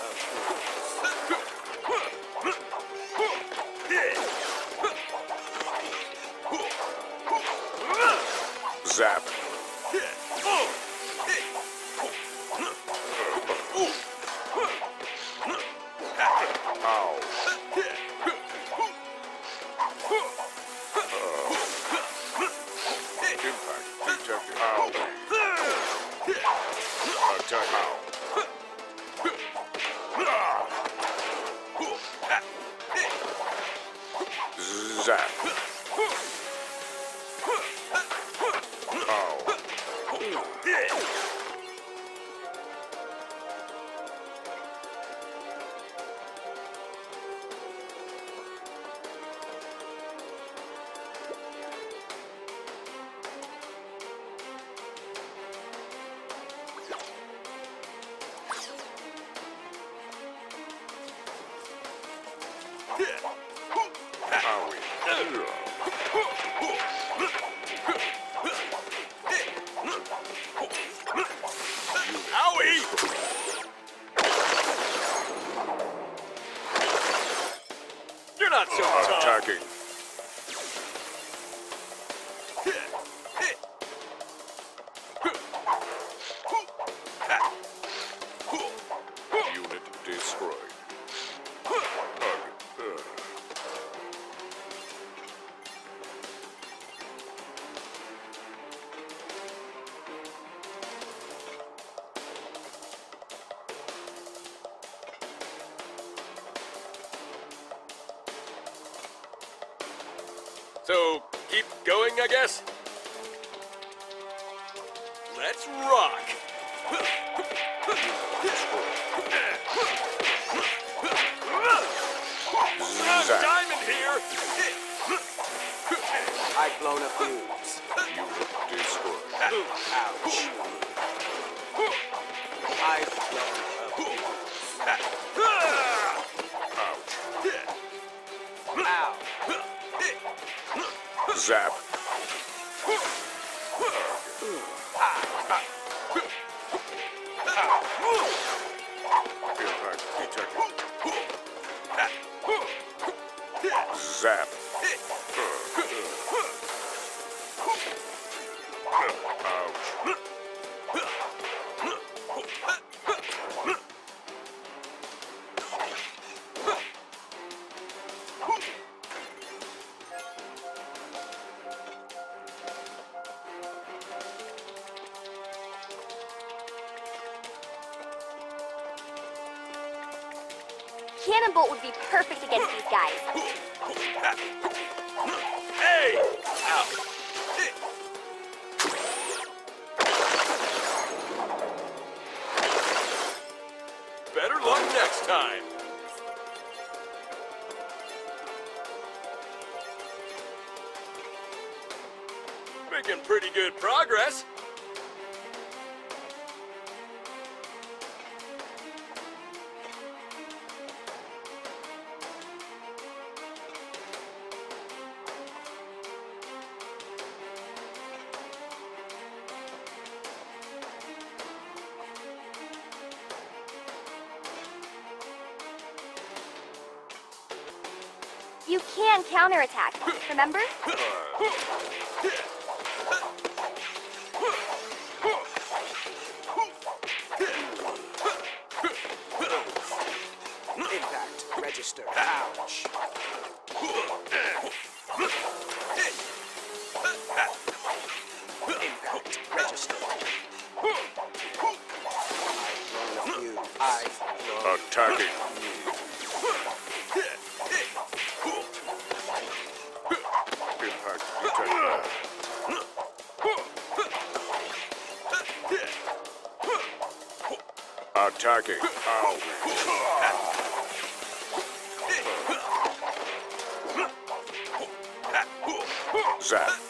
Remember? Attacking. Ow. Uh, Zap.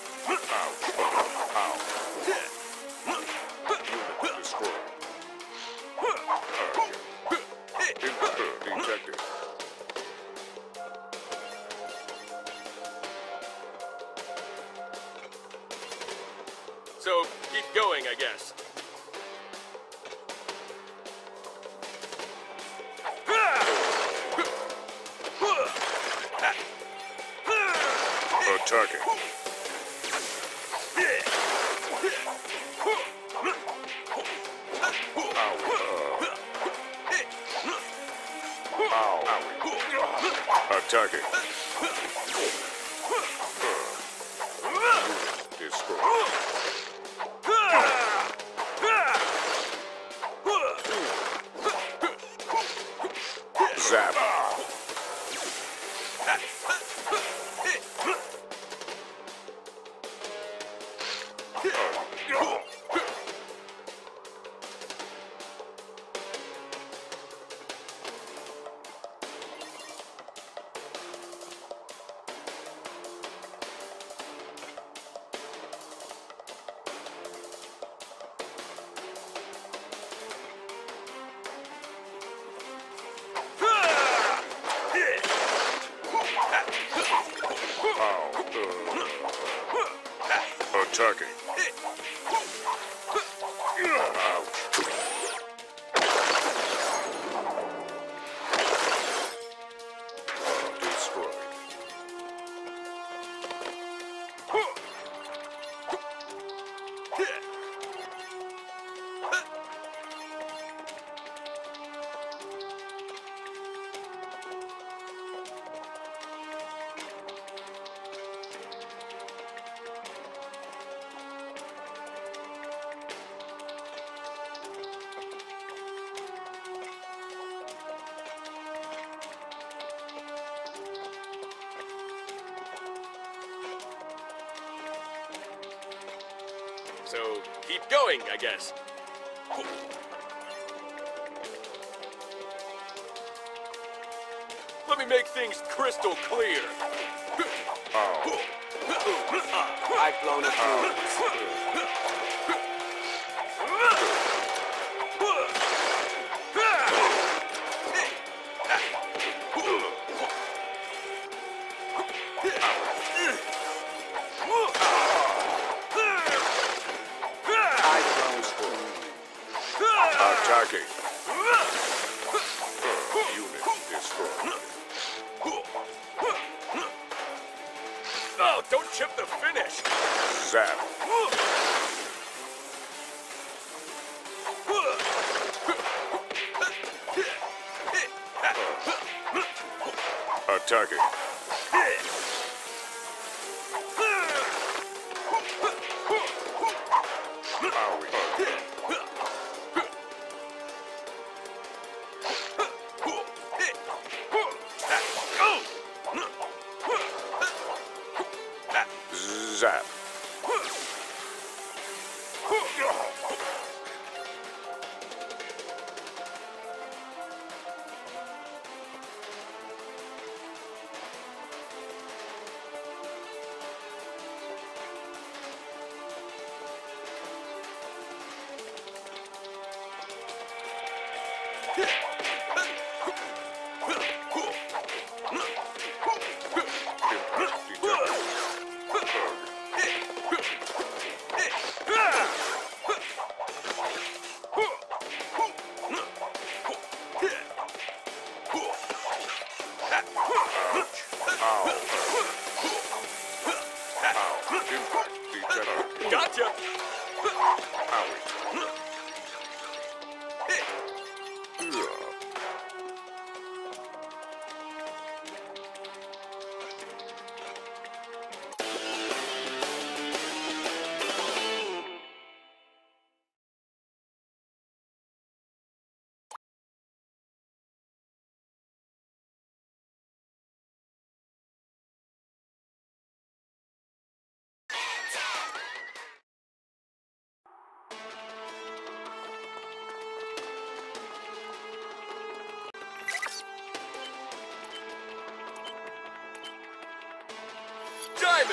guess.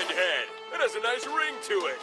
hand. It has a nice ring to it.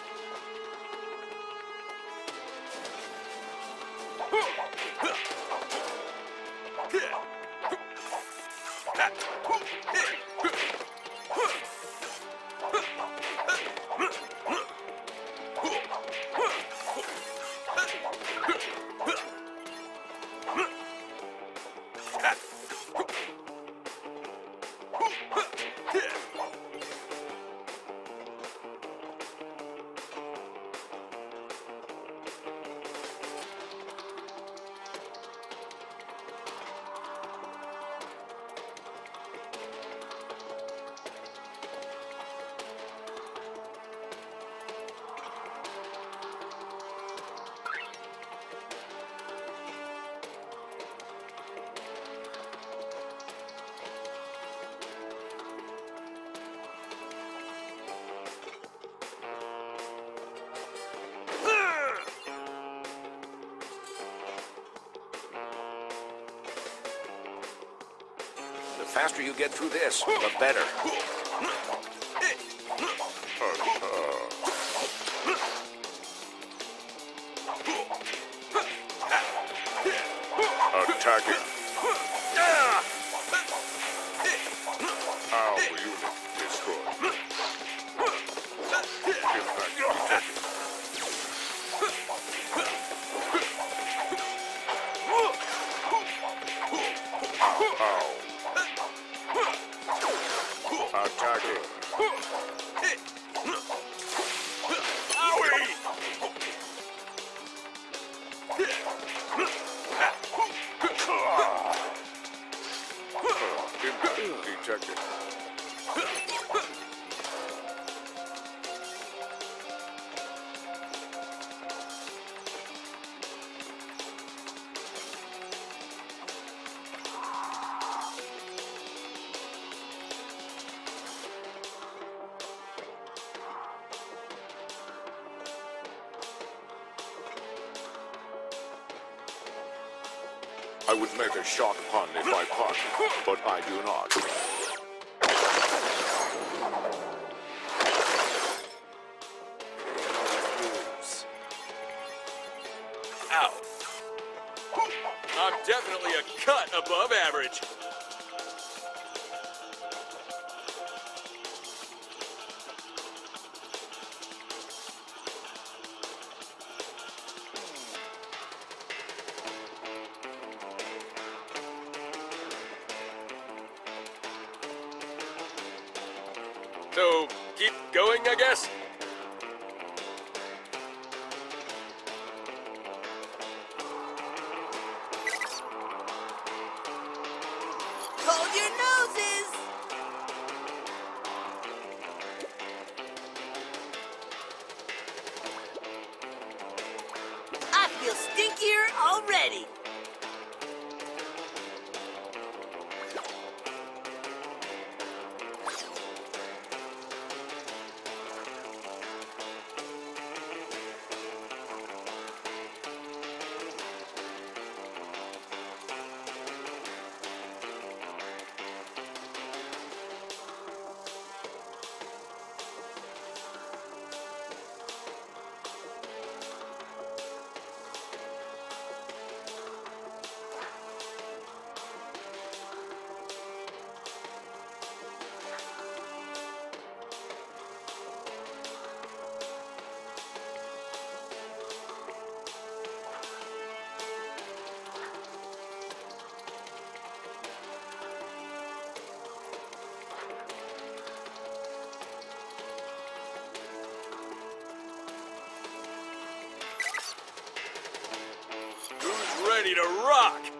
But better. I do not. Ready to rock?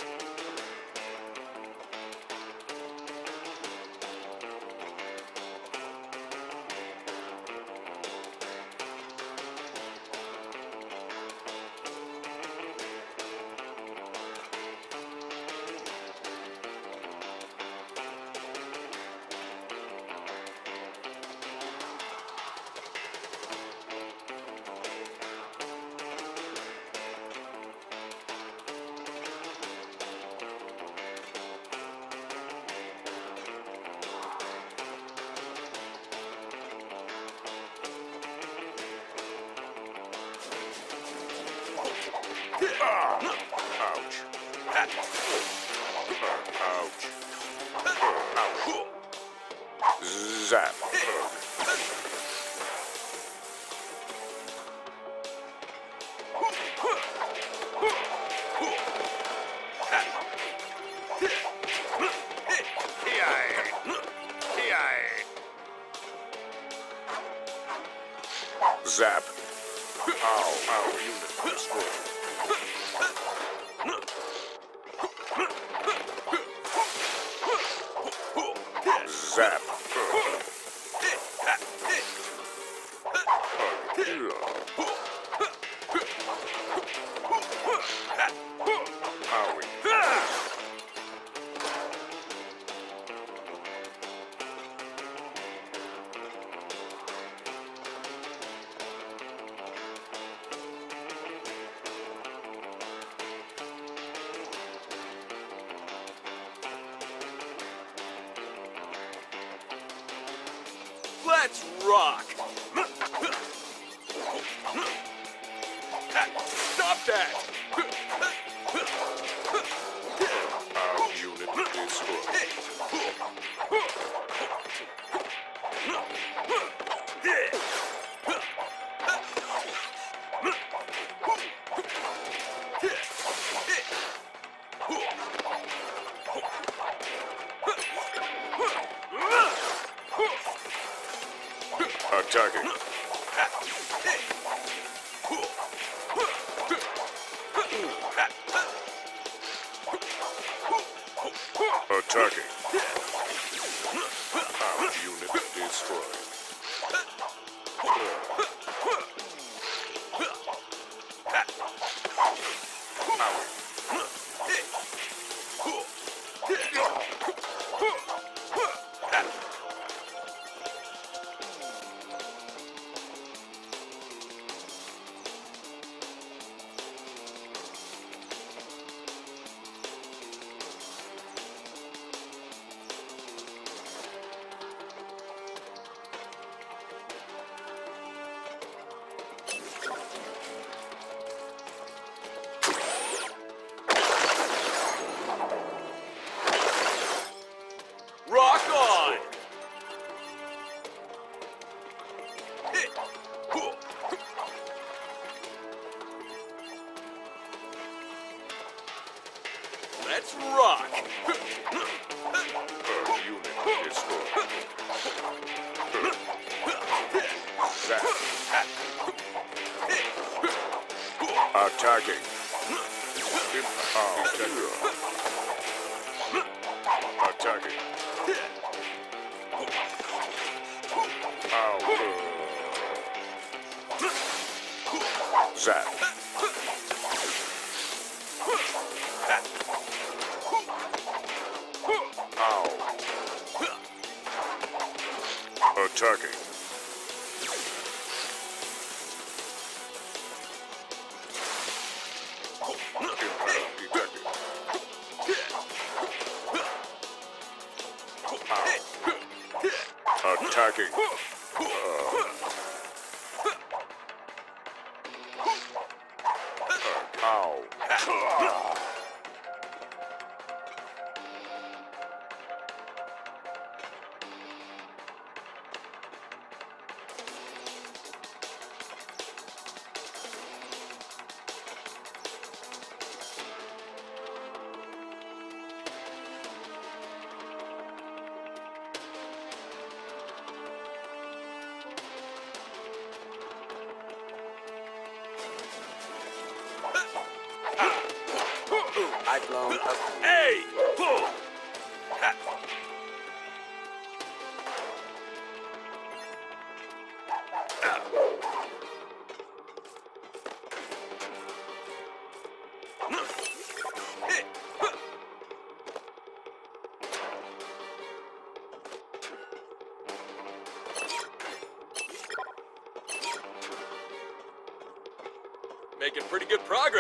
tracking.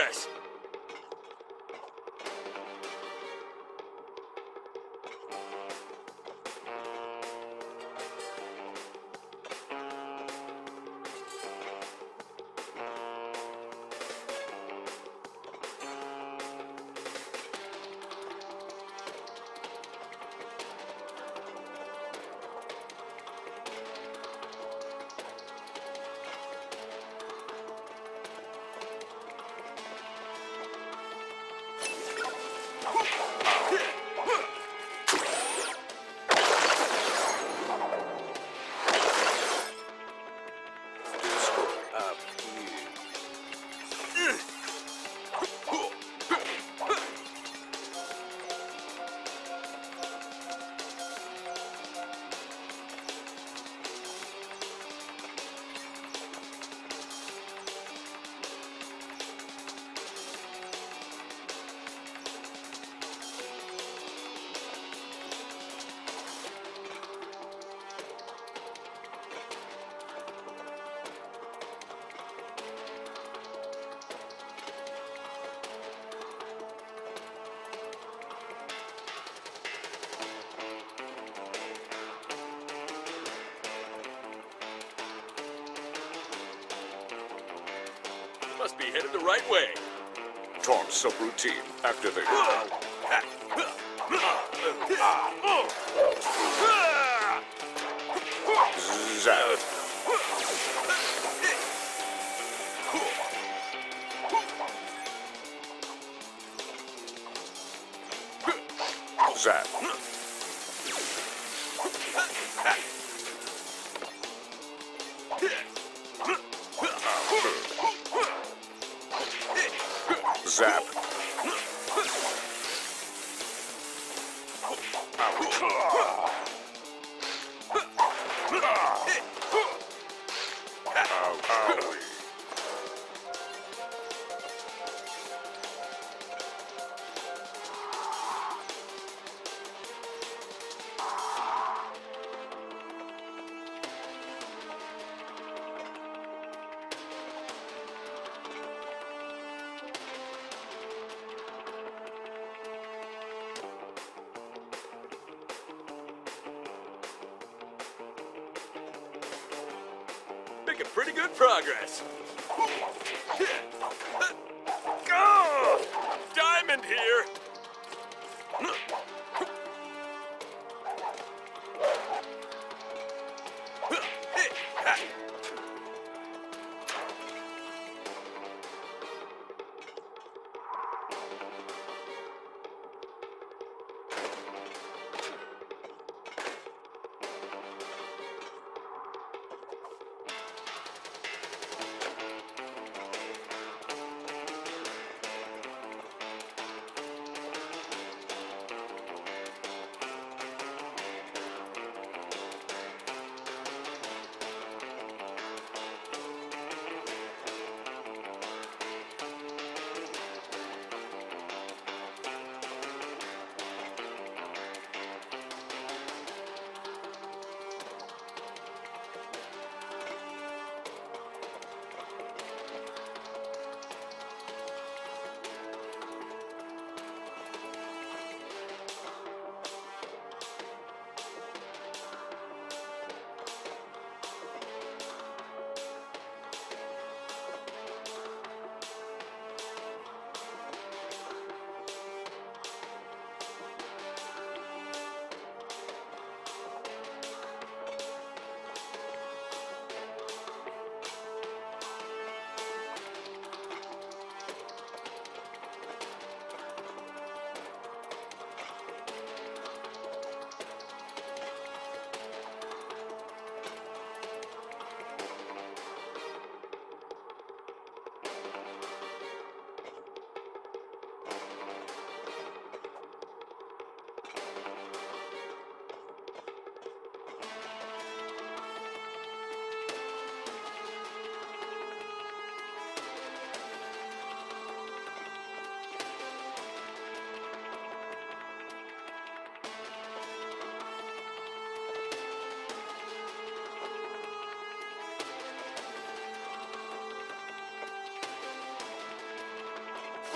Yes. headed the right way. Tom's subroutine activated. Zap. Zap.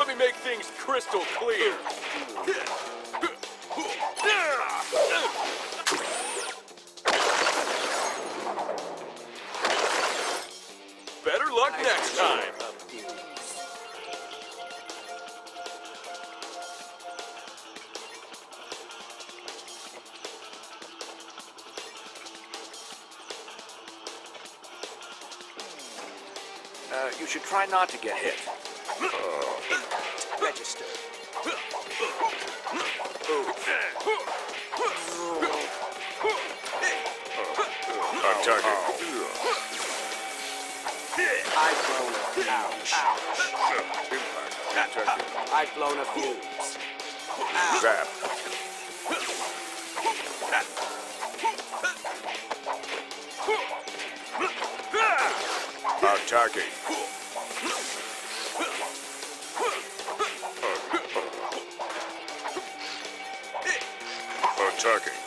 Let me make things crystal clear. Better luck next time. Uh, you should try not to get hit. I've blown a fuse. Attacking. Attacking.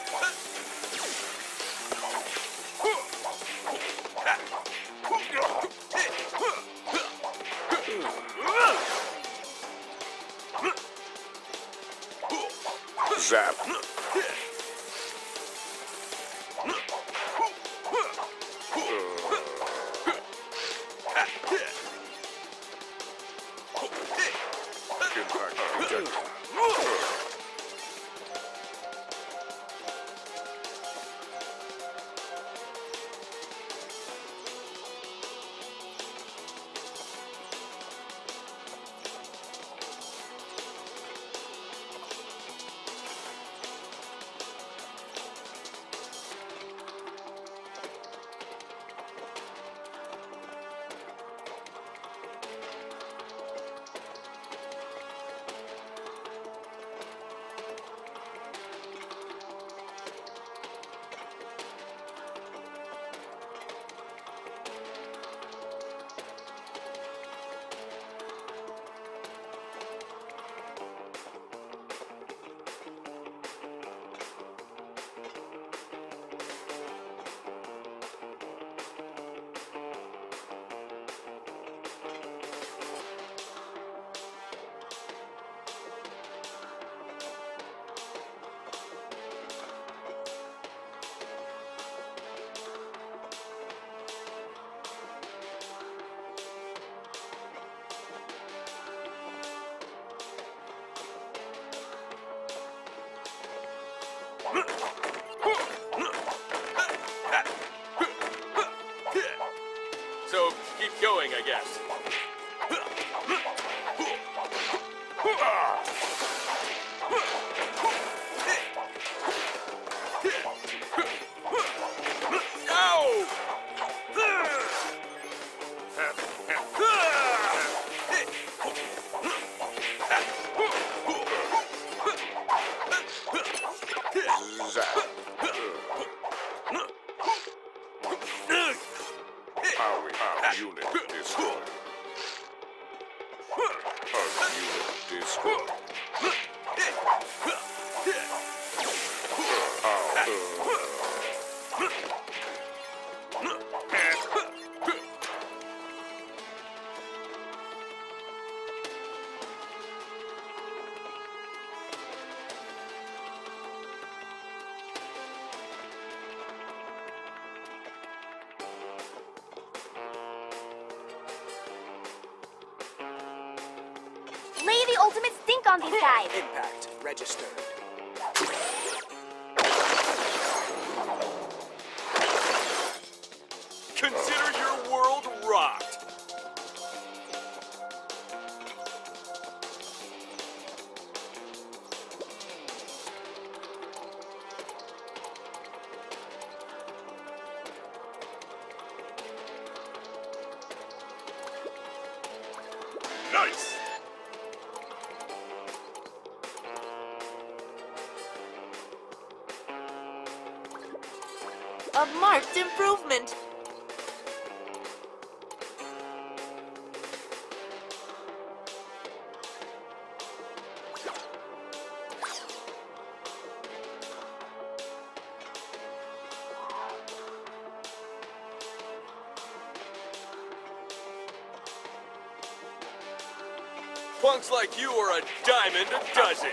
Punks like you are a diamond a dozen.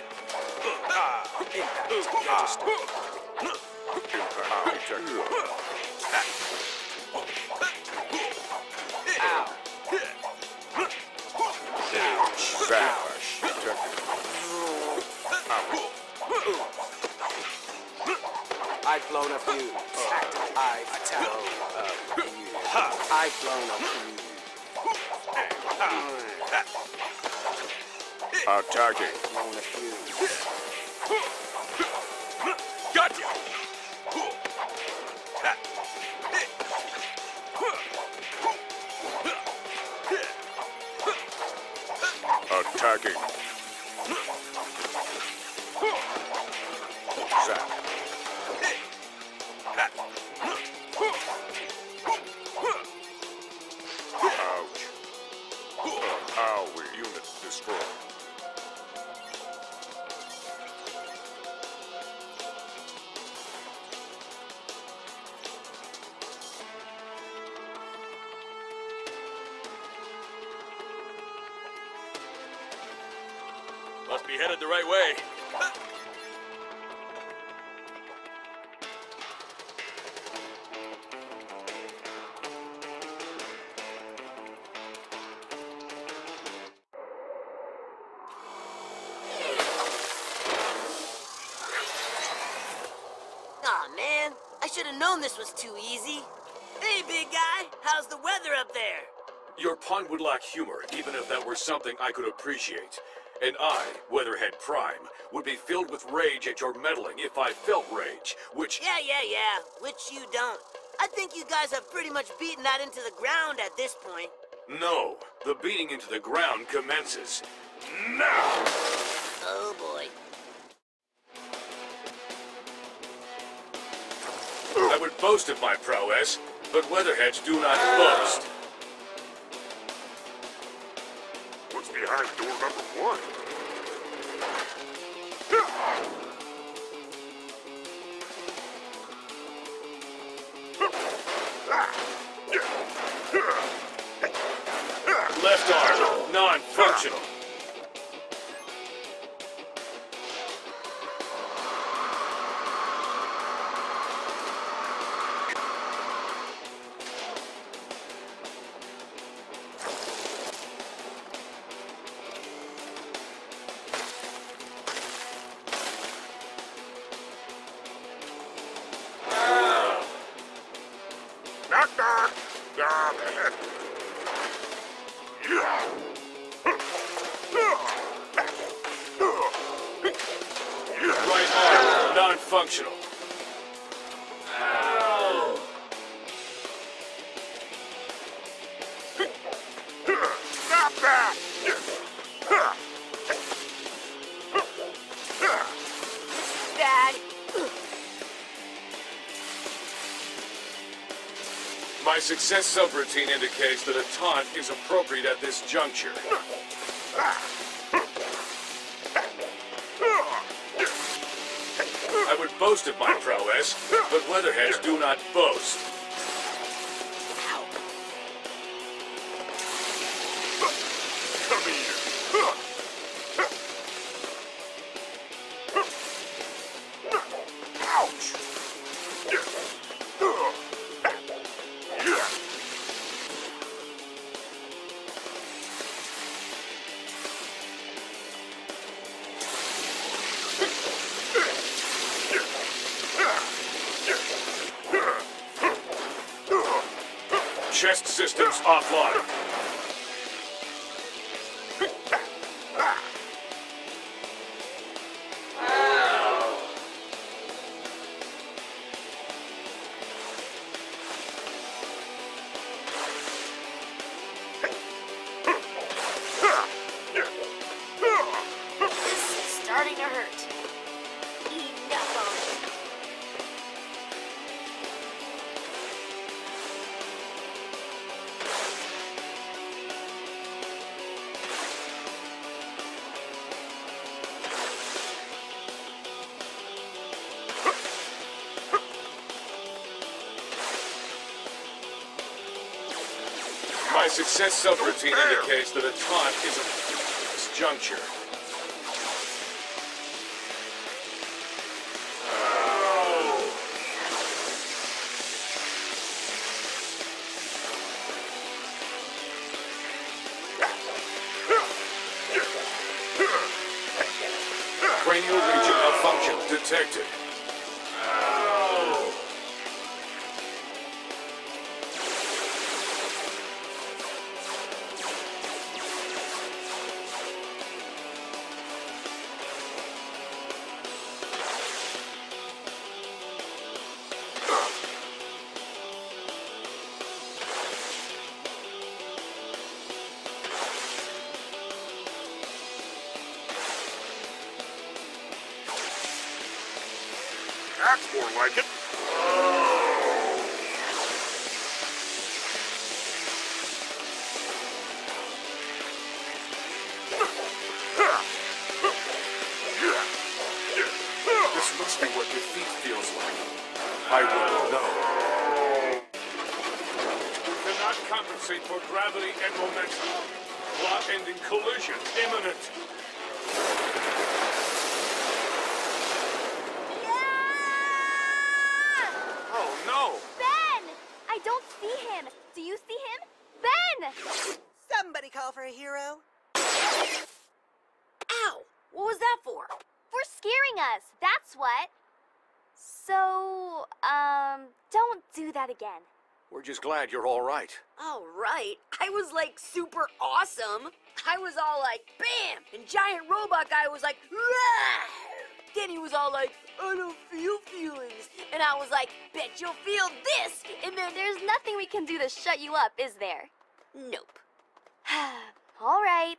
I've blown a fuse. I've attacked a fuse. I've blown a fuse. Attacking. Gotcha! Attacking. Too easy. Hey, big guy. How's the weather up there? Your pun would lack humor, even if that were something I could appreciate. And I, Weatherhead Prime, would be filled with rage at your meddling if I felt rage, which... Yeah, yeah, yeah. Which you don't. I think you guys have pretty much beaten that into the ground at this point. No, the beating into the ground commences now! Boast of my prowess, but Weatherheads do not boast. What's behind door number one? Success subroutine indicates that a taunt is appropriate at this juncture. I would boast of my prowess, but weatherheads do not boast. Success indicates that a taunt is a... This juncture. Glad you're all right. All right. I was like super awesome. I was all like, bam! And giant robot guy was like, Rah! Then he was all like, I don't feel feelings. And I was like, bet you'll feel this. And then There's nothing we can do to shut you up, is there? Nope. All right.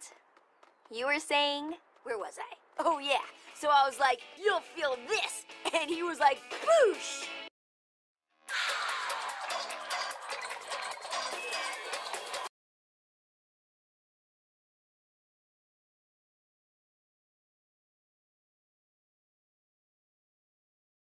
You were saying? Where was I? Oh, yeah. So I was like, you'll feel this. And he was like, boosh!